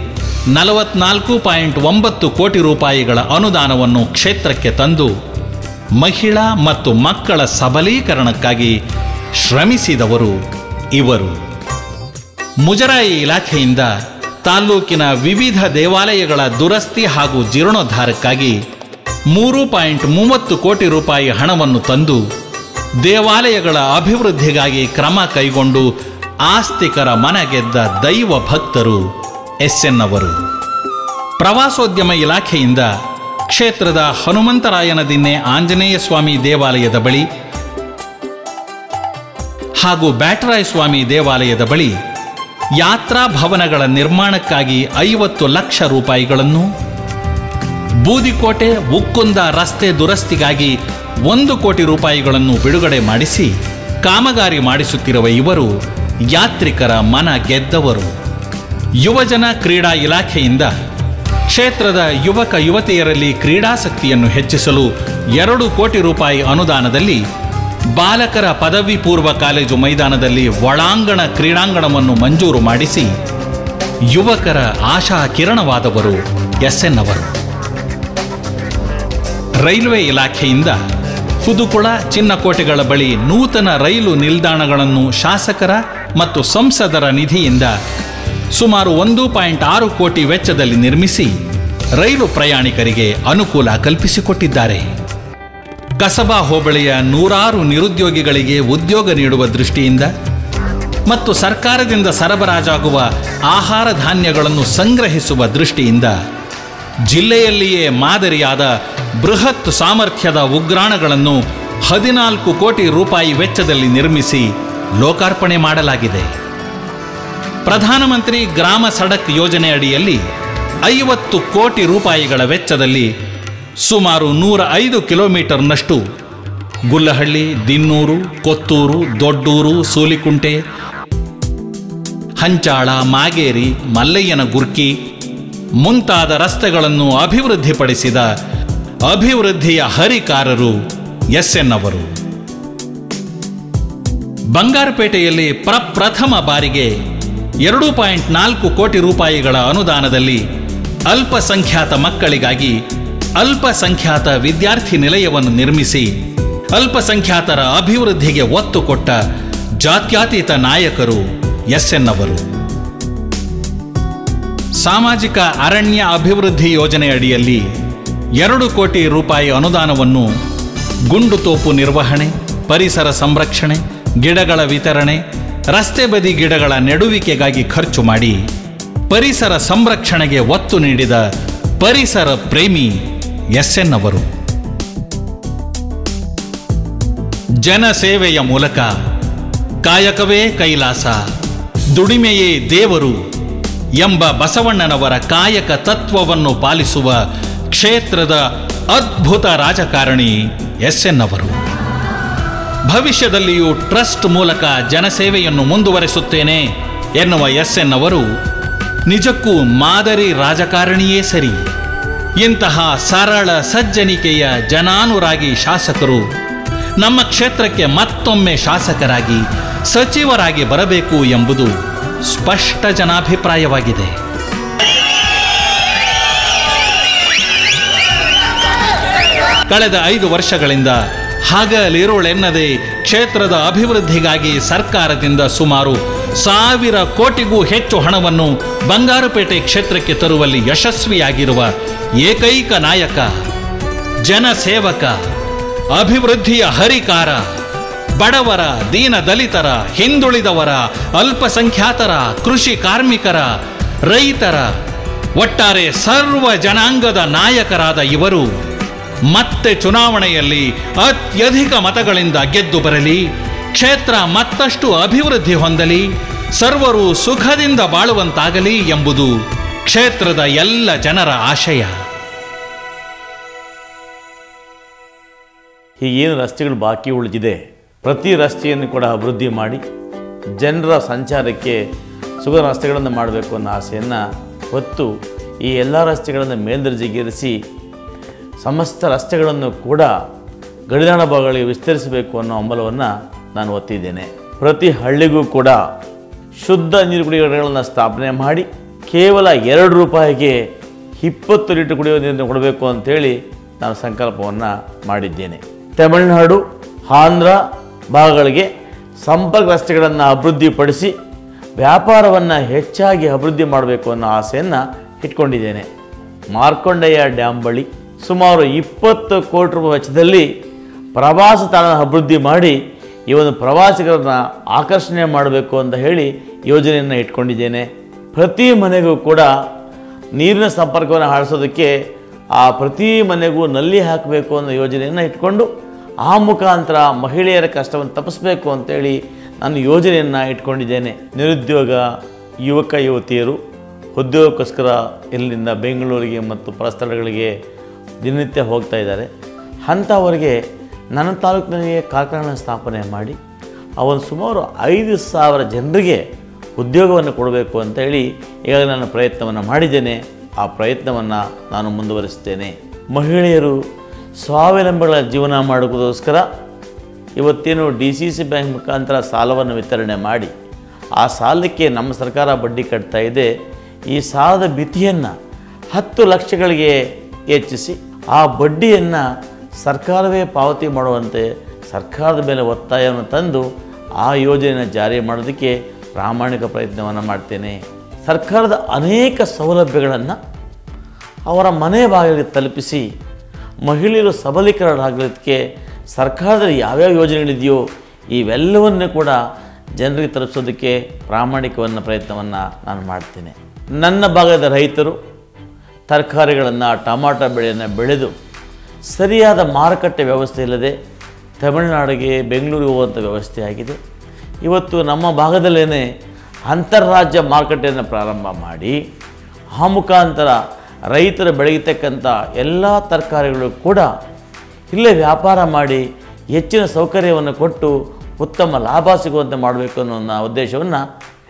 ನಲವತ್ನಾಲ್ಕು ಪಾಯಿಂಟ್ ಒಂಬತ್ತು ಕೋಟಿ ರೂಪಾಯಿಗಳ ಅನುದಾನವನ್ನು ಕ್ಷೇತ್ರಕ್ಕೆ ತಂದು ಮಹಿಳಾ ಮತ್ತು ಮಕ್ಕಳ ಸಬಲೀಕರಣಕ್ಕಾಗಿ ಶ್ರಮಿಸಿದವರು ಇವರು. ಮುಜರಾಯಿ ಇಲಾಖೆಯಿಂದ ತಾಲ್ಲೂಕಿನ ವಿವಿಧ ದೇವಾಲಯಗಳ ದುರಸ್ತಿ ಹಾಗೂ ಜೀರ್ಣೋದ್ಧಾರಕ್ಕಾಗಿ ಮೂರು ಪಾಯಿಂಟ್ ಮೂವತ್ತು ಕೋಟಿ ರೂಪಾಯಿ ಹಣವನ್ನು ತಂದು ದೇವಾಲಯಗಳ ಅಭಿವೃದ್ಧಿಗಾಗಿ ಕ್ರಮ ಕೈಗೊಂಡು ಆಸ್ತಿಕರ ಮನಗೆದ್ದ ದೈವ ಭಕ್ತರು. ಎಸ್ ಎನ್ ಅವರು ಪ್ರವಾಸೋದ್ಯಮ ಇಲಾಖೆಯಿಂದ ಕ್ಷೇತ್ರದ ಹನುಮಂತರಾಯನ ದಿನ್ನೆ ಆಂಜನೇಯ ಸ್ವಾಮಿ ದೇವಾಲಯದ ಬಳಿ ಹಾಗೂ ಬ್ಯಾಟರಾಯ ಸ್ವಾಮಿ ದೇವಾಲಯದ ಬಳಿ ಯಾತ್ರಾ ಭವನಗಳ ನಿರ್ಮಾಣಕ್ಕಾಗಿ ಐವತ್ತು ಲಕ್ಷ ರೂಪಾಯಿಗಳನ್ನು, ಬೂದಿಕೋಟೆ ಉಕ್ಕುಂದ ರಸ್ತೆ ದುರಸ್ತಿಗಾಗಿ ಒಂದು ಕೋಟಿ ರೂಪಾಯಿಗಳನ್ನು ಬಿಡುಗಡೆ ಮಾಡಿಸಿ ಕಾಮಗಾರಿ ಮಾಡಿಸುತ್ತಿರುವ ಇವರು ಯಾತ್ರಿಕರ ಮನ ಗೆದ್ದವರು. ಯುವಜನ ಕ್ರೀಡಾ ಇಲಾಖೆಯಿಂದ ಕ್ಷೇತ್ರದ ಯುವಕ ಯುವತಿಯರಲ್ಲಿ ಕ್ರೀಡಾಸಕ್ತಿಯನ್ನು ಹೆಚ್ಚಿಸಲು ಎರಡು ಕೋಟಿ ರೂಪಾಯಿ ಅನುದಾನದಲ್ಲಿ ಬಾಲಕರ ಪದವಿ ಪೂರ್ವ ಕಾಲೇಜು ಮೈದಾನದಲ್ಲಿ ಒಳಾಂಗಣ ಕ್ರೀಡಾಂಗಣವನ್ನು ಮಂಜೂರು ಮಾಡಿಸಿ ಯುವಕರ ಆಶಾ ಕಿರಣವಾದವರು ಎಸ್ ಎನ್ ಅವರು. ರೈಲ್ವೆ ಇಲಾಖೆಯಿಂದ ಚಿನ್ನ ಚಿನ್ನಕೋಟೆಗಳ ಬಳಿ ನೂತನ ರೈಲು ನಿಲ್ದಾಣಗಳನ್ನು ಶಾಸಕರ ಮತ್ತು ಸಂಸದರ ನಿಧಿಯಿಂದ ಸುಮಾರು ಒಂದು ಪಾಯಿಂಟ್ ಆರು ಕೋಟಿ ವೆಚ್ಚದಲ್ಲಿ ನಿರ್ಮಿಸಿ ರೈಲು ಪ್ರಯಾಣಿಕರಿಗೆ ಅನುಕೂಲ ಕಲ್ಪಿಸಿಕೊಟ್ಟಿದ್ದಾರೆ. ಕಸಬಾ ಹೋಬಳಿಯ ನೂರಾರು ನಿರುದ್ಯೋಗಿಗಳಿಗೆ ಉದ್ಯೋಗ ನೀಡುವ ದೃಷ್ಟಿಯಿಂದ ಮತ್ತು ಸರ್ಕಾರದಿಂದ ಸರಬರಾಜಾಗುವ ಆಹಾರ ಧಾನ್ಯಗಳನ್ನು ಸಂಗ್ರಹಿಸುವ ದೃಷ್ಟಿಯಿಂದ ಜಿಲ್ಲೆಯಲ್ಲಿಯೇ ಮಾದರಿಯಾದ ಬೃಹತ್ ಸಾಮರ್ಥ್ಯದ ಉಗ್ರಾಣಗಳನ್ನು ಹದಿನಾಲ್ಕು ಕೋಟಿ ರೂಪಾಯಿ ವೆಚ್ಚದಲ್ಲಿ ನಿರ್ಮಿಸಿ ಲೋಕಾರ್ಪಣೆ ಮಾಡಲಾಗಿದೆ. ಪ್ರಧಾನಮಂತ್ರಿ ಗ್ರಾಮ ಸಡಕ್ ಯೋಜನೆ ಅಡಿಯಲ್ಲಿ ಐವತ್ತು ಕೋಟಿ ರೂಪಾಯಿಗಳ ವೆಚ್ಚದಲ್ಲಿ ಸುಮಾರು ನೂರ ಐದು ಕಿಲೋಮೀಟರ್ನಷ್ಟು ಗುಲ್ಲಹಳ್ಳಿ, ದಿನ್ನೂರು, ಕೊತ್ತೂರು, ದೊಡ್ಡೂರು, ಸೂಲಿಕುಂಟೆ, ಹಂಚಾಳ, ಮಾಗೇರಿ, ಮಲ್ಲಯ್ಯನ ಗುರ್ಕಿ ಮುಂತಾದ ರಸ್ತೆಗಳನ್ನು ಅಭಿವೃದ್ಧಿಪಡಿಸಿದ ಅಭಿವೃದ್ಧಿಯ ಹರಿಕಾರರು ಎಸ್ ಎನ್ ಅವರು. ಬಂಗಾರಪೇಟೆಯಲ್ಲಿ ಪ್ರಪ್ರಥಮ ಬಾರಿಗೆ ಎರಡು ಪಾಯಿಂಟ್ ನಾಲ್ಕು ಕೋಟಿ ರೂಪಾಯಿಗಳ ಅನುದಾನದಲ್ಲಿ ಅಲ್ಪಸಂಖ್ಯಾತ ಮಕ್ಕಳಿಗಾಗಿ ಅಲ್ಪಸಂಖ್ಯಾತ ವಿದ್ಯಾರ್ಥಿ ನಿಲಯವನ್ನು ನಿರ್ಮಿಸಿ ಅಲ್ಪಸಂಖ್ಯಾತರ ಅಭಿವೃದ್ಧಿಗೆ ಒತ್ತು ಕೊಟ್ಟ ಜಾತ್ಯತೀತ ನಾಯಕರು ಎಸ್ ಎನ್ ಅವರು ಸಾಮಾಜಿಕ ಅರಣ್ಯ ಅಭಿವೃದ್ಧಿ ಯೋಜನೆ ಅಡಿಯಲ್ಲಿ ಎರಡು ಕೋಟಿ ರೂಪಾಯಿ ಅನುದಾನವನ್ನು ಗುಂಡು ತೋಪು ನಿರ್ವಹಣೆ, ಪರಿಸರ ಸಂರಕ್ಷಣೆ, ಗಿಡಗಳ ವಿತರಣೆ ರಸ್ತೆ ಬದಿ ಗಿಡಗಳ ನೆಡುವಿಕೆಗಾಗಿ ಖರ್ಚು ಮಾಡಿ ಪರಿಸರ ಸಂರಕ್ಷಣೆಗೆ ಒತ್ತು ನೀಡಿದ ಪರಿಸರ ಪ್ರೇಮಿ ಎಸ್ ಎನ್ ಅವರು ಜನಸೇವೆಯ ಮೂಲಕ ಕಾಯಕವೇ ಕೈಲಾಸ, ದುಡಿಮೆಯೇ ದೇವರು ಎಂಬ ಬಸವಣ್ಣನವರ ಕಾಯಕ ತತ್ವವನ್ನು ಪಾಲಿಸುವ ಕ್ಷೇತ್ರದ ಅದ್ಭುತ ರಾಜಕಾರಣಿ ಎಸ್ ಎನ್ ಅವರು. ಭವಿಷ್ಯದಲ್ಲಿಯೂ ಟ್ರಸ್ಟ್ ಮೂಲಕ ಜನಸೇವೆಯನ್ನು ಮುಂದುವರೆಸುತ್ತೇನೆ ಎನ್ನುವ ಎಸ್ ಎನ್ ಅವರು, ನಿಜಕ್ಕೂ ಮಾದರಿ ರಾಜಕಾರಣಿಯೇ ಸರಿ. ಇಂತಹ ಸರಳ ಸಜ್ಜನಿಕೆಯ ಜನಾನುರಾಗಿ ಶಾಸಕರು, ನಮ್ಮ ಕ್ಷೇತ್ರಕ್ಕೆ ಮತ್ತೊಮ್ಮೆ ಶಾಸಕರಾಗಿ, ಸಚಿವರಾಗಿ ಬರಬೇಕು ಎಂಬುದು ಸ್ಪಷ್ಟ ಜನಾಭಿಪ್ರಾಯವಾಗಿದೆ. ಕಳೆದ ಐದು ವರ್ಷಗಳಿಂದ ಹಗಲಿರುಳೆನ್ನದೆ ಕ್ಷೇತ್ರದ ಅಭಿವೃದ್ಧಿಗಾಗಿ ಸರ್ಕಾರದಿಂದ ಸುಮಾರು ಸಾವಿರ ಕೋಟಿಗೂ ಹೆಚ್ಚು ಹಣವನ್ನು ಬಂಗಾರಪೇಟೆ ಕ್ಷೇತ್ರಕ್ಕೆ ತರುವಲ್ಲಿ ಯಶಸ್ವಿಯಾಗಿರುವ ಏಕೈಕ ನಾಯಕ, ಜನಸೇವಕ, ಅಭಿವೃದ್ಧಿಯ ಹರಿಕಾರ, ಬಡವರ ದೀನ ದಲಿತರ ಹಿಂದುಳಿದವರ, ಅಲ್ಪಸಂಖ್ಯಾತರ, ಕೃಷಿ ಕಾರ್ಮಿಕರ, ರೈತರ, ಒಟ್ಟಾರೆ ಸರ್ವ ಜನಾಂಗದ ನಾಯಕರಾದ ಇವರು. ಮತ್ತೆ ಚುನಾವಣೆಯಲ್ಲಿ ಅತ್ಯಧಿಕ ಮತಗಳಿಂದ ಗೆದ್ದು ಬರಲಿ, ಕ್ಷೇತ್ರ ಮತ್ತಷ್ಟು ಅಭಿವೃದ್ಧಿ ಹೊಂದಲಿ, ಸರ್ವರು ಸುಖದಿಂದ ಬಾಳುವಂತಾಗಲಿ ಎಂಬುದು ಕ್ಷೇತ್ರದ ಎಲ್ಲ ಜನರ ಆಶಯ. ಹೀಗೇನು ರಸ್ತೆಗಳು ಬಾಕಿ ಉಳಿದಿದೆ, ಪ್ರತಿ ರಸ್ತೆಯನ್ನು ಕೂಡ ಅಭಿವೃದ್ಧಿ ಮಾಡಿ, ಜನರ ಸಂಚಾರಕ್ಕೆ ಸುಗಮ ರಸ್ತೆಗಳನ್ನು ಮಾಡಬೇಕು ಅನ್ನೋ ಆಸೆಯನ್ನು ಹೊತ್ತು ಈ ಎಲ್ಲ ರಸ್ತೆಗಳನ್ನು ಮೇಲ್ದರ್ಜೆಗೇರಿಸಿ ಸಮಸ್ತ ರಸ್ತೆಗಳನ್ನು ಕೂಡ ಗಡಿದಾಣ ಭಾಗಗಳಿಗೆ ವಿಸ್ತರಿಸಬೇಕು ಅನ್ನೋ ಹಂಬಲವನ್ನು ನಾನು ಒತ್ತಿದ್ದೇನೆ. ಪ್ರತಿ ಹಳ್ಳಿಗೂ ಕೂಡ ಶುದ್ಧ ನೀರು ಕುಡಿಯುವ ಘಟಕಗಳನ್ನು ಸ್ಥಾಪನೆ ಮಾಡಿ ಕೇವಲ ಎರಡು ರೂಪಾಯಿಗೆ ಇಪ್ಪತ್ತು ಲೀಟರ್ ಕುಡಿಯುವ ನೀರನ್ನು ಕೊಡಬೇಕು ಅಂತೇಳಿ ನಾನು ಸಂಕಲ್ಪವನ್ನು ಮಾಡಿದ್ದೇನೆ. ತಮಿಳುನಾಡು, ಆಂಧ್ರ ಭಾಗಗಳಿಗೆ ಸಂಪರ್ಕ ರಸ್ತೆಗಳನ್ನು ಅಭಿವೃದ್ಧಿಪಡಿಸಿ ವ್ಯಾಪಾರವನ್ನು ಹೆಚ್ಚಾಗಿ ಅಭಿವೃದ್ಧಿ ಮಾಡಬೇಕು ಅನ್ನೋ ಆಸೆಯನ್ನು ಇಟ್ಕೊಂಡಿದ್ದೇನೆ. ಮಾರ್ಕೊಂಡಯ್ಯ ಡ್ಯಾಮ್ ಬಳಿ ಸುಮಾರು ಇಪ್ಪತ್ತು ಕೋಟಿ ರೂಪಾಯಿ ವೆಚ್ಚದಲ್ಲಿ ಪ್ರವಾಸ ತಾಣ ಅಭಿವೃದ್ಧಿ ಮಾಡಿ ಈ ಒಂದು ಪ್ರವಾಸಿಗರನ್ನ ಆಕರ್ಷಣೆ ಮಾಡಬೇಕು ಅಂತ ಹೇಳಿ ಯೋಜನೆಯನ್ನು ಇಟ್ಕೊಂಡಿದ್ದೇನೆ. ಪ್ರತಿ ಮನೆಗೂ ಕೂಡ ನೀರಿನ ಸಂಪರ್ಕವನ್ನು ಹಾಳಿಸೋದಕ್ಕೆ ಆ ಪ್ರತಿ ಮನೆಗೂ ನಲ್ಲಿ ಹಾಕಬೇಕು ಅನ್ನೋ ಯೋಜನೆಯನ್ನು ಇಟ್ಕೊಂಡು ಆ ಮುಖಾಂತರ ಮಹಿಳೆಯರ ಕಷ್ಟವನ್ನು ತಪ್ಪಿಸಬೇಕು ಅಂತೇಳಿ ನಾನು ಯೋಜನೆಯನ್ನು ಇಟ್ಕೊಂಡಿದ್ದೇನೆ. ನಿರುದ್ಯೋಗ, ಯುವಕ, ಯುವತಿಯರು ಉದ್ಯೋಗಕ್ಕೋಸ್ಕರ ಇಲ್ಲಿಂದ ಬೆಂಗಳೂರಿಗೆ ಮತ್ತು ಪರಸ್ಥಳಗಳಿಗೆ ದಿನನಿತ್ಯ ಹೋಗ್ತಾ ಇದ್ದಾರೆ. ಅಂಥವರಿಗೆ ನನ್ನ ತಾಲೂಕಿನಲ್ಲಿ ಕಾರ್ಖಾನೆ ಸ್ಥಾಪನೆ ಮಾಡಿ ಅವನು ಸುಮಾರು ಐದು ಸಾವಿರ ಜನರಿಗೆ ಉದ್ಯೋಗವನ್ನು ಕೊಡಬೇಕು ಅಂತೇಳಿ ಈಗಾಗಲೇ ನಾನು ಪ್ರಯತ್ನವನ್ನು ಮಾಡಿದ್ದೇನೆ. ಆ ಪ್ರಯತ್ನವನ್ನು ನಾನು ಮುಂದುವರಿಸ್ತೇನೆ ಮಹಿಳೆಯರು ಸ್ವಾವಲಂಬಿಗಳ ಜೀವನ ಮಾಡುವುದೋಸ್ಕರ ಇವತ್ತೇನು ಡಿ ಸಿ ಸಿ ಬ್ಯಾಂಕ್ ಮುಖಾಂತರ ಸಾಲವನ್ನು ವಿತರಣೆ ಮಾಡಿ, ಆ ಸಾಲಕ್ಕೆ ನಮ್ಮ ಸರ್ಕಾರ ಬಡ್ಡಿ ಕಟ್ತಾ ಇದೆ. ಈ ಸಾಲದ ಮಿತಿಯನ್ನು ಹತ್ತು ಲಕ್ಷಗಳಿಗೆ ಹೆಚ್ಚಿಸಿ ಆ ಬಡ್ಡಿಯನ್ನು ಸರ್ಕಾರವೇ ಪಾವತಿ ಮಾಡುವಂತೆ ಸರ್ಕಾರದ ಮೇಲೆ ಒತ್ತಾಯವನ್ನು ತಂದು ಆ ಯೋಜನೆಯನ್ನು ಜಾರಿ ಮಾಡೋದಕ್ಕೆ ಪ್ರಾಮಾಣಿಕ ಪ್ರಯತ್ನವನ್ನು ಮಾಡ್ತೇನೆ. ಸರ್ಕಾರದ ಅನೇಕ ಸೌಲಭ್ಯಗಳನ್ನು ಅವರ ಮನೆ ಬಾಗಿಲಿಗೆ ತಲುಪಿಸಿ ಮಹಿಳೆಯರು ಸಬಲೀಕರಣರಾಗಲಿಕ್ಕೆ ಸರ್ಕಾರದಲ್ಲಿ ಯಾವ್ಯಾವ ಯೋಜನೆಗಳಿದೆಯೋ ಇವೆಲ್ಲವನ್ನೂ ಕೂಡ ಜನರಿಗೆ ತಲುಪಿಸೋದಕ್ಕೆ ಪ್ರಾಮಾಣಿಕವನ್ನು ಪ್ರಯತ್ನವನ್ನು ನಾನು ಮಾಡ್ತೇನೆ. ನನ್ನ ಭಾಗದ ರೈತರು ತರಕಾರಿಗಳನ್ನು ಟಮಾಟೊ ಬೆಳೆಯನ್ನು ಬೆಳೆದು ಸರಿಯಾದ ಮಾರುಕಟ್ಟೆ ವ್ಯವಸ್ಥೆ ಇಲ್ಲದೆ ತಮಿಳುನಾಡಿಗೆ ಬೆಂಗಳೂರಿಗೆ ಹೋಗುವಂಥ ವ್ಯವಸ್ಥೆ ಆಗಿದೆ. ಇವತ್ತು ನಮ್ಮ ಭಾಗದಲ್ಲೇ ಅಂತಾರಾಜ್ಯ ಮಾರುಕಟ್ಟೆಯನ್ನು ಪ್ರಾರಂಭ ಮಾಡಿ, ಆ ಮುಖಾಂತರ ರೈತರು ಬೆಳಗಿತಕ್ಕಂಥ ಎಲ್ಲ ತರಕಾರಿಗಳು ಕೂಡ ಇಲ್ಲೇ ವ್ಯಾಪಾರ ಮಾಡಿ ಹೆಚ್ಚಿನ ಸೌಕರ್ಯವನ್ನು ಕೊಟ್ಟು ಉತ್ತಮ ಲಾಭ ಸಿಗುವಂತೆ ಮಾಡಬೇಕು ಅನ್ನೋ ಉದ್ದೇಶವನ್ನು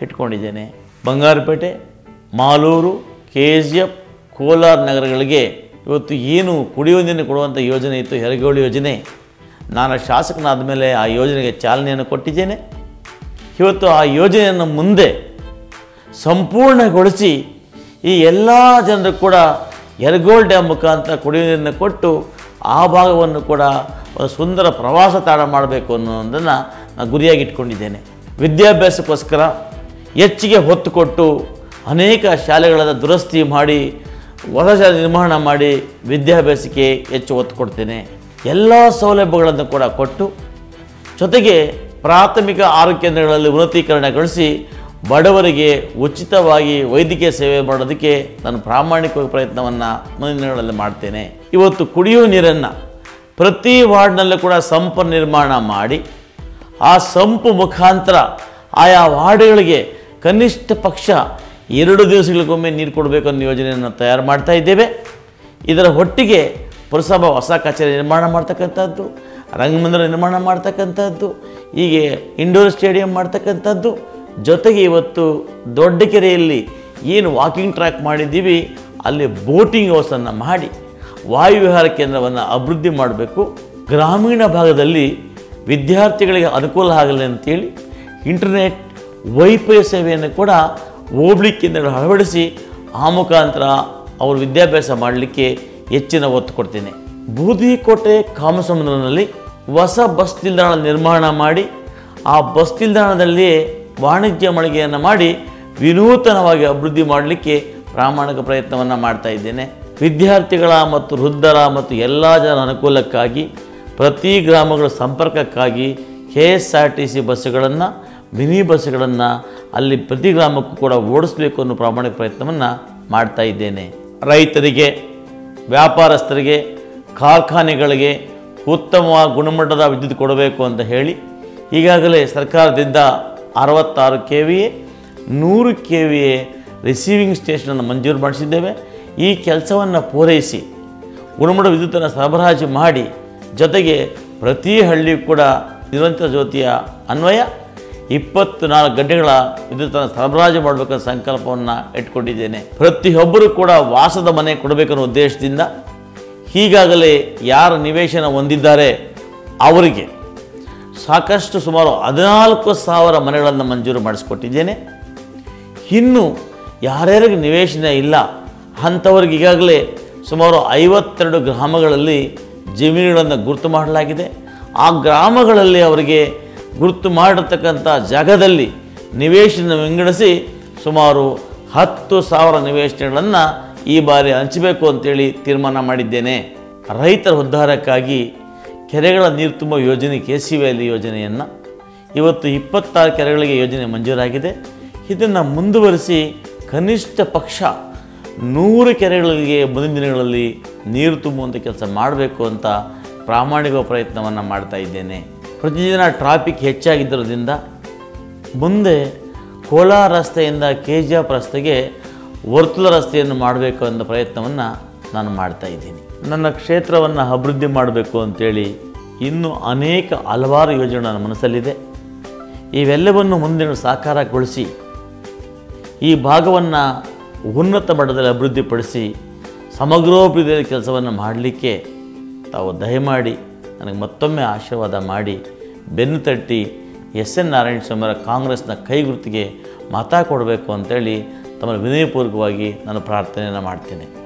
ಇಟ್ಕೊಂಡಿದ್ದೇನೆ. Bangarapete, Malur, K G F Kolar ನಗರಗಳಿಗೆ ಇವತ್ತು ಏನು ಕುಡಿಯುವ ನೀರು ಕೊಡುವಂಥ ಯೋಜನೆ ಇತ್ತು? ಹೆರಗೋಳು ಯೋಜನೆ. ನಾನು ಶಾಸಕನಾದ ಮೇಲೆ ಆ ಯೋಜನೆಗೆ ಚಾಲನೆಯನ್ನು ಕೊಟ್ಟಿದ್ದೇನೆ. ಇವತ್ತು ಆ ಯೋಜನೆಯನ್ನು ಮುಂದೆ ಸಂಪೂರ್ಣಗೊಳಿಸಿ ಈ ಎಲ್ಲ ಜನರು ಕೂಡ ಯರಗೋಳ್ ಡ್ಯಾಮ್ ಮುಖಾಂತರ ಕುಡಿಯುವ ನೀರನ್ನು ಕೊಟ್ಟು ಆ ಭಾಗವನ್ನು ಕೂಡ ಒಂದು ಸುಂದರ ಪ್ರವಾಸ ತಾಣ ಮಾಡಬೇಕು ಅನ್ನೋದನ್ನು ನಾನು ಗುರಿಯಾಗಿಟ್ಕೊಂಡಿದ್ದೇನೆ. ವಿದ್ಯಾಭ್ಯಾಸಕ್ಕೋಸ್ಕರ ಹೆಚ್ಚಿಗೆ ಹೊತ್ತು ಕೊಟ್ಟು ಅನೇಕ ಶಾಲೆಗಳನ್ನು ದುರಸ್ತಿ ಮಾಡಿ ಹೊಸ ನಿರ್ಮಾಣ ಮಾಡಿ ವಿದ್ಯಾಭ್ಯಾಸಕ್ಕೆ ಹೆಚ್ಚು ಒತ್ತು ಕೊಡ್ತೇನೆ. ಎಲ್ಲ ಸೌಲಭ್ಯಗಳನ್ನು ಕೂಡ ಕೊಟ್ಟು ಜೊತೆಗೆ ಪ್ರಾಥಮಿಕ ಆರೋಗ್ಯ ಕೇಂದ್ರಗಳಲ್ಲಿ ಉನ್ನತೀಕರಣಗೊಳಿಸಿ ಬಡವರಿಗೆ ಉಚಿತವಾಗಿ ವೈದ್ಯಕೀಯ ಸೇವೆ ಮಾಡೋದಕ್ಕೆ ನಾನು ಪ್ರಾಮಾಣಿಕವಾಗಿ ಪ್ರಯತ್ನವನ್ನು ಮುಂದಿನ ದಿನಗಳಲ್ಲಿ ಮಾಡ್ತೇನೆ. ಇವತ್ತು ಕುಡಿಯುವ ನೀರನ್ನು ಪ್ರತಿ ವಾರ್ಡ್ನಲ್ಲೂ ಕೂಡ ಸಂಪು ನಿರ್ಮಾಣ ಮಾಡಿ, ಆ ಸಂಪು ಮುಖಾಂತರ ಆಯಾ ವಾರ್ಡ್ಗಳಿಗೆ ಕನಿಷ್ಠ ಪಕ್ಷ ಎರಡು ದಿವಸಗಳಿಗೊಮ್ಮೆ ನೀರು ಕೊಡಬೇಕು ಅನ್ನೋ ಯೋಜನೆಯನ್ನು ತಯಾರು ಮಾಡ್ತಾ ಇದ್ದೇವೆ. ಇದರ ಒಟ್ಟಿಗೆ ಪುರಸಭಾ ಹೊಸ ಕಚೇರಿ ನಿರ್ಮಾಣ ಮಾಡ್ತಕ್ಕಂಥದ್ದು, ರಂಗಮಂದಿರ ನಿರ್ಮಾಣ ಮಾಡ್ತಕ್ಕಂಥದ್ದು, ಹೀಗೆ ಇಂಡೋರ್ ಸ್ಟೇಡಿಯಂ ಮಾಡ್ತಕ್ಕಂಥದ್ದು. ಜೊತೆಗೆ ಇವತ್ತು ದೊಡ್ಡ ಕೆರೆಯಲ್ಲಿ ಏನು ವಾಕಿಂಗ್ ಟ್ರ್ಯಾಕ್ ಮಾಡಿದ್ದೀವಿ, ಅಲ್ಲಿ ಬೋಟಿಂಗ್ ಹೌಸನ್ನು ಮಾಡಿ ವಾಯುವಿಹಾರ ಕೇಂದ್ರವನ್ನು ಅಭಿವೃದ್ಧಿ ಮಾಡಬೇಕು. ಗ್ರಾಮೀಣ ಭಾಗದಲ್ಲಿ ವಿದ್ಯಾರ್ಥಿಗಳಿಗೆ ಅನುಕೂಲ ಆಗಲಿ ಅಂತೇಳಿ ಇಂಟರ್ನೆಟ್ ವೈಫೈ ಸೇವೆಯನ್ನು ಕೂಡ ಹೋಬಳಿ ಕೇಂದ್ರಗಳು ಅಳವಡಿಸಿ ಆ ಮುಖಾಂತರ ಅವರು ವಿದ್ಯಾಭ್ಯಾಸ ಮಾಡಲಿಕ್ಕೆ ಹೆಚ್ಚಿನ ಒತ್ತು ಕೊಡ್ತೇನೆ. ಬೂದಿಕೋಟೆ ಕಾಮಸಮುದ್ರನಲ್ಲಿ ಹೊಸ ಬಸ್ ನಿಲ್ದಾಣ ನಿರ್ಮಾಣ ಮಾಡಿ, ಆ ಬಸ್ ನಿಲ್ದಾಣದಲ್ಲಿ ವಾಣಿಜ್ಯ ಮಳಿಗೆಯನ್ನು ಮಾಡಿ ವಿನೂತನವಾಗಿ ಅಭಿವೃದ್ಧಿ ಮಾಡಲಿಕ್ಕೆ ಪ್ರಾಮಾಣಿಕ ಪ್ರಯತ್ನವನ್ನು ಮಾಡ್ತಾ ಇದ್ದೇನೆ. ವಿದ್ಯಾರ್ಥಿಗಳ ಮತ್ತು ವೃದ್ಧರ ಮತ್ತು ಎಲ್ಲ ಜನರ ಅನುಕೂಲಕ್ಕಾಗಿ ಪ್ರತಿ ಗ್ರಾಮಗಳ ಸಂಪರ್ಕಕ್ಕಾಗಿ K S R T C ಬಸ್ಸುಗಳನ್ನು ಮಿನಿ ಬಸ್ಗಳನ್ನು ಅಲ್ಲಿ ಪ್ರತಿ ಗ್ರಾಮಕ್ಕೂ ಕೂಡ ಓಡಿಸಬೇಕು ಅನ್ನೋ ಪ್ರಾಮಾಣಿಕ ಪ್ರಯತ್ನವನ್ನು ಮಾಡ್ತಾ ಇದ್ದೇನೆ. ರೈತರಿಗೆ, ವ್ಯಾಪಾರಸ್ಥರಿಗೆ, ಕಾರ್ಖಾನೆಗಳಿಗೆ ಉತ್ತಮ ಗುಣಮಟ್ಟದ ವಿದ್ಯುತ್ ಕೊಡಬೇಕು ಅಂತ ಹೇಳಿ ಈಗಾಗಲೇ ಸರ್ಕಾರದಿಂದ ಅರವತ್ತಾರು ಕೆ ವಿ ಎ ನೂರು ಕೆ ವಿ ಎ ರಿಸೀವಿಂಗ್ ಸ್ಟೇಷನನ್ನು ಮಂಜೂರು ಮಾಡಿಸಿದ್ದೇವೆ. ಈ ಕೆಲಸವನ್ನು ಪೂರೈಸಿ ಗುಣಮಟ್ಟ ವಿದ್ಯುತ್ತನ್ನು ಸರಬರಾಜು ಮಾಡಿ ಜೊತೆಗೆ ಪ್ರತಿ ಹಳ್ಳಿಯೂ ಕೂಡ ನಿರಂತರ ಜ್ಯೋತಿಯ ಅನ್ವಯ ಇಪ್ಪತ್ತು ನಾಲ್ಕು ಗಂಟೆಗಳ ವಿದ್ಯುತ್ತನ್ನು ಸರಬರಾಜು ಮಾಡಬೇಕನ್ನೋ ಸಂಕಲ್ಪವನ್ನು ಇಟ್ಕೊಂಡಿದ್ದೇನೆ. ಪ್ರತಿಯೊಬ್ಬರೂ ಕೂಡ ವಾಸದ ಮನೆ ಕೊಡಬೇಕನ್ನೋ ಉದ್ದೇಶದಿಂದ ಈಗಾಗಲೇ ಯಾರು ನಿವೇಶನ ಹೊಂದಿದ್ದಾರೆ ಅವರಿಗೆ ಸಾಕಷ್ಟು ಸುಮಾರು ಹದಿನಾಲ್ಕು ಸಾವಿರ ಮನೆಗಳನ್ನು ಮಂಜೂರು ಮಾಡಿಸ್ಕೊಟ್ಟಿದ್ದೇನೆ. ಇನ್ನು ಯಾರ್ಯಾರಿಗೆ ನಿವೇಶನ ಇಲ್ಲ, ಅಂಥವ್ರಿಗೆ ಈಗಾಗಲೇ ಸುಮಾರು ಐವತ್ತೆರಡು ಗ್ರಾಮಗಳಲ್ಲಿ ಜಮೀನುಗಳನ್ನು ಗುರುತು ಮಾಡಲಾಗಿದೆ. ಆ ಗ್ರಾಮಗಳಲ್ಲಿ ಅವರಿಗೆ ಗುರುತು ಮಾಡಿರ್ತಕ್ಕಂಥ ಜಾಗದಲ್ಲಿ ನಿವೇಶನ ವಿಂಗಡಿಸಿ ಸುಮಾರು ಹತ್ತು ಸಾವಿರ ನಿವೇಶನಗಳನ್ನು ಈ ಬಾರಿ ಹಂಚಬೇಕು ಅಂತೇಳಿ ತೀರ್ಮಾನ ಮಾಡಿದ್ದೇನೆ. ರೈತರ ಉದ್ಧಾರಕ್ಕಾಗಿ ಕೆರೆಗಳ ನೀರು ತುಂಬ ಯೋಜನೆ ಕೆ ಸಿ ವ್ಯಾಲಿ ಯೋಜನೆಯನ್ನು. ಇವತ್ತು ಇಪ್ಪತ್ತಾರು ಕೆರೆಗಳಿಗೆ ಯೋಜನೆ ಮಂಜೂರಾಗಿದೆ. ಇದನ್ನು ಮುಂದುವರಿಸಿ ಕನಿಷ್ಠ ಪಕ್ಷ ನೂರು ಕೆರೆಗಳಿಗೆ ಮುಂದಿನ ದಿನಗಳಲ್ಲಿ ನೀರು ತುಂಬುವಂಥ ಕೆಲಸ ಮಾಡಬೇಕು ಅಂತ ಪ್ರಾಮಾಣಿಕ ಪ್ರಯತ್ನವನ್ನು ಮಾಡ್ತಾ ಇದ್ದೇನೆ. ಪ್ರತಿದಿನ ಟ್ರಾಫಿಕ್ ಹೆಚ್ಚಾಗಿದ್ದರಿಂದ ಮುಂದೆ ಕೋಲಾರ ರಸ್ತೆಯಿಂದ ಕೆ ಜಿ ಎಫ್ ರಸ್ತೆಗೆ ವರ್ತುಲ ರಸ್ತೆಯನ್ನು ಮಾಡಬೇಕು ಅನ್ನೋ ಪ್ರಯತ್ನವನ್ನು ನಾನು ಮಾಡ್ತಾ ಇದ್ದೀನಿ. ನನ್ನ ಕ್ಷೇತ್ರವನ್ನು ಅಭಿವೃದ್ಧಿ ಮಾಡಬೇಕು ಅಂತೇಳಿ ಇನ್ನೂ ಅನೇಕ ಹಲವಾರು ಯೋಜನೆ ನನ್ನ ಮನಸ್ಸಲ್ಲಿದೆ. ಇವೆಲ್ಲವನ್ನು ಮುಂದಿನ ಸಾಕಾರಗೊಳಿಸಿ ಈ ಭಾಗವನ್ನು ಉನ್ನತ ಮಟ್ಟದಲ್ಲಿ ಅಭಿವೃದ್ಧಿಪಡಿಸಿ ಸಮಗ್ರೋಭಿವೃದ್ಧಿಯ ಕೆಲಸವನ್ನು ಮಾಡಲಿಕ್ಕೆ ತಾವು ದಯಮಾಡಿ, ನನಗೆ ಮತ್ತೊಮ್ಮೆ ಆಶೀರ್ವಾದ ಮಾಡಿ ಬೆನ್ನು ತಟ್ಟಿ ಎಸ್ ಎನ್ ನಾರಾಯಣ ಸ್ವಾಮಿಯವರ ಕಾಂಗ್ರೆಸ್ನ ಕೈಗುರುತಿಗೆ ಮತ ಕೊಡಬೇಕು ಅಂತೇಳಿ ತಮ್ಮ ವಿನಯಪೂರ್ವಕವಾಗಿ ನಾನು ಪ್ರಾರ್ಥನೆಯನ್ನು ಮಾಡ್ತೇನೆ.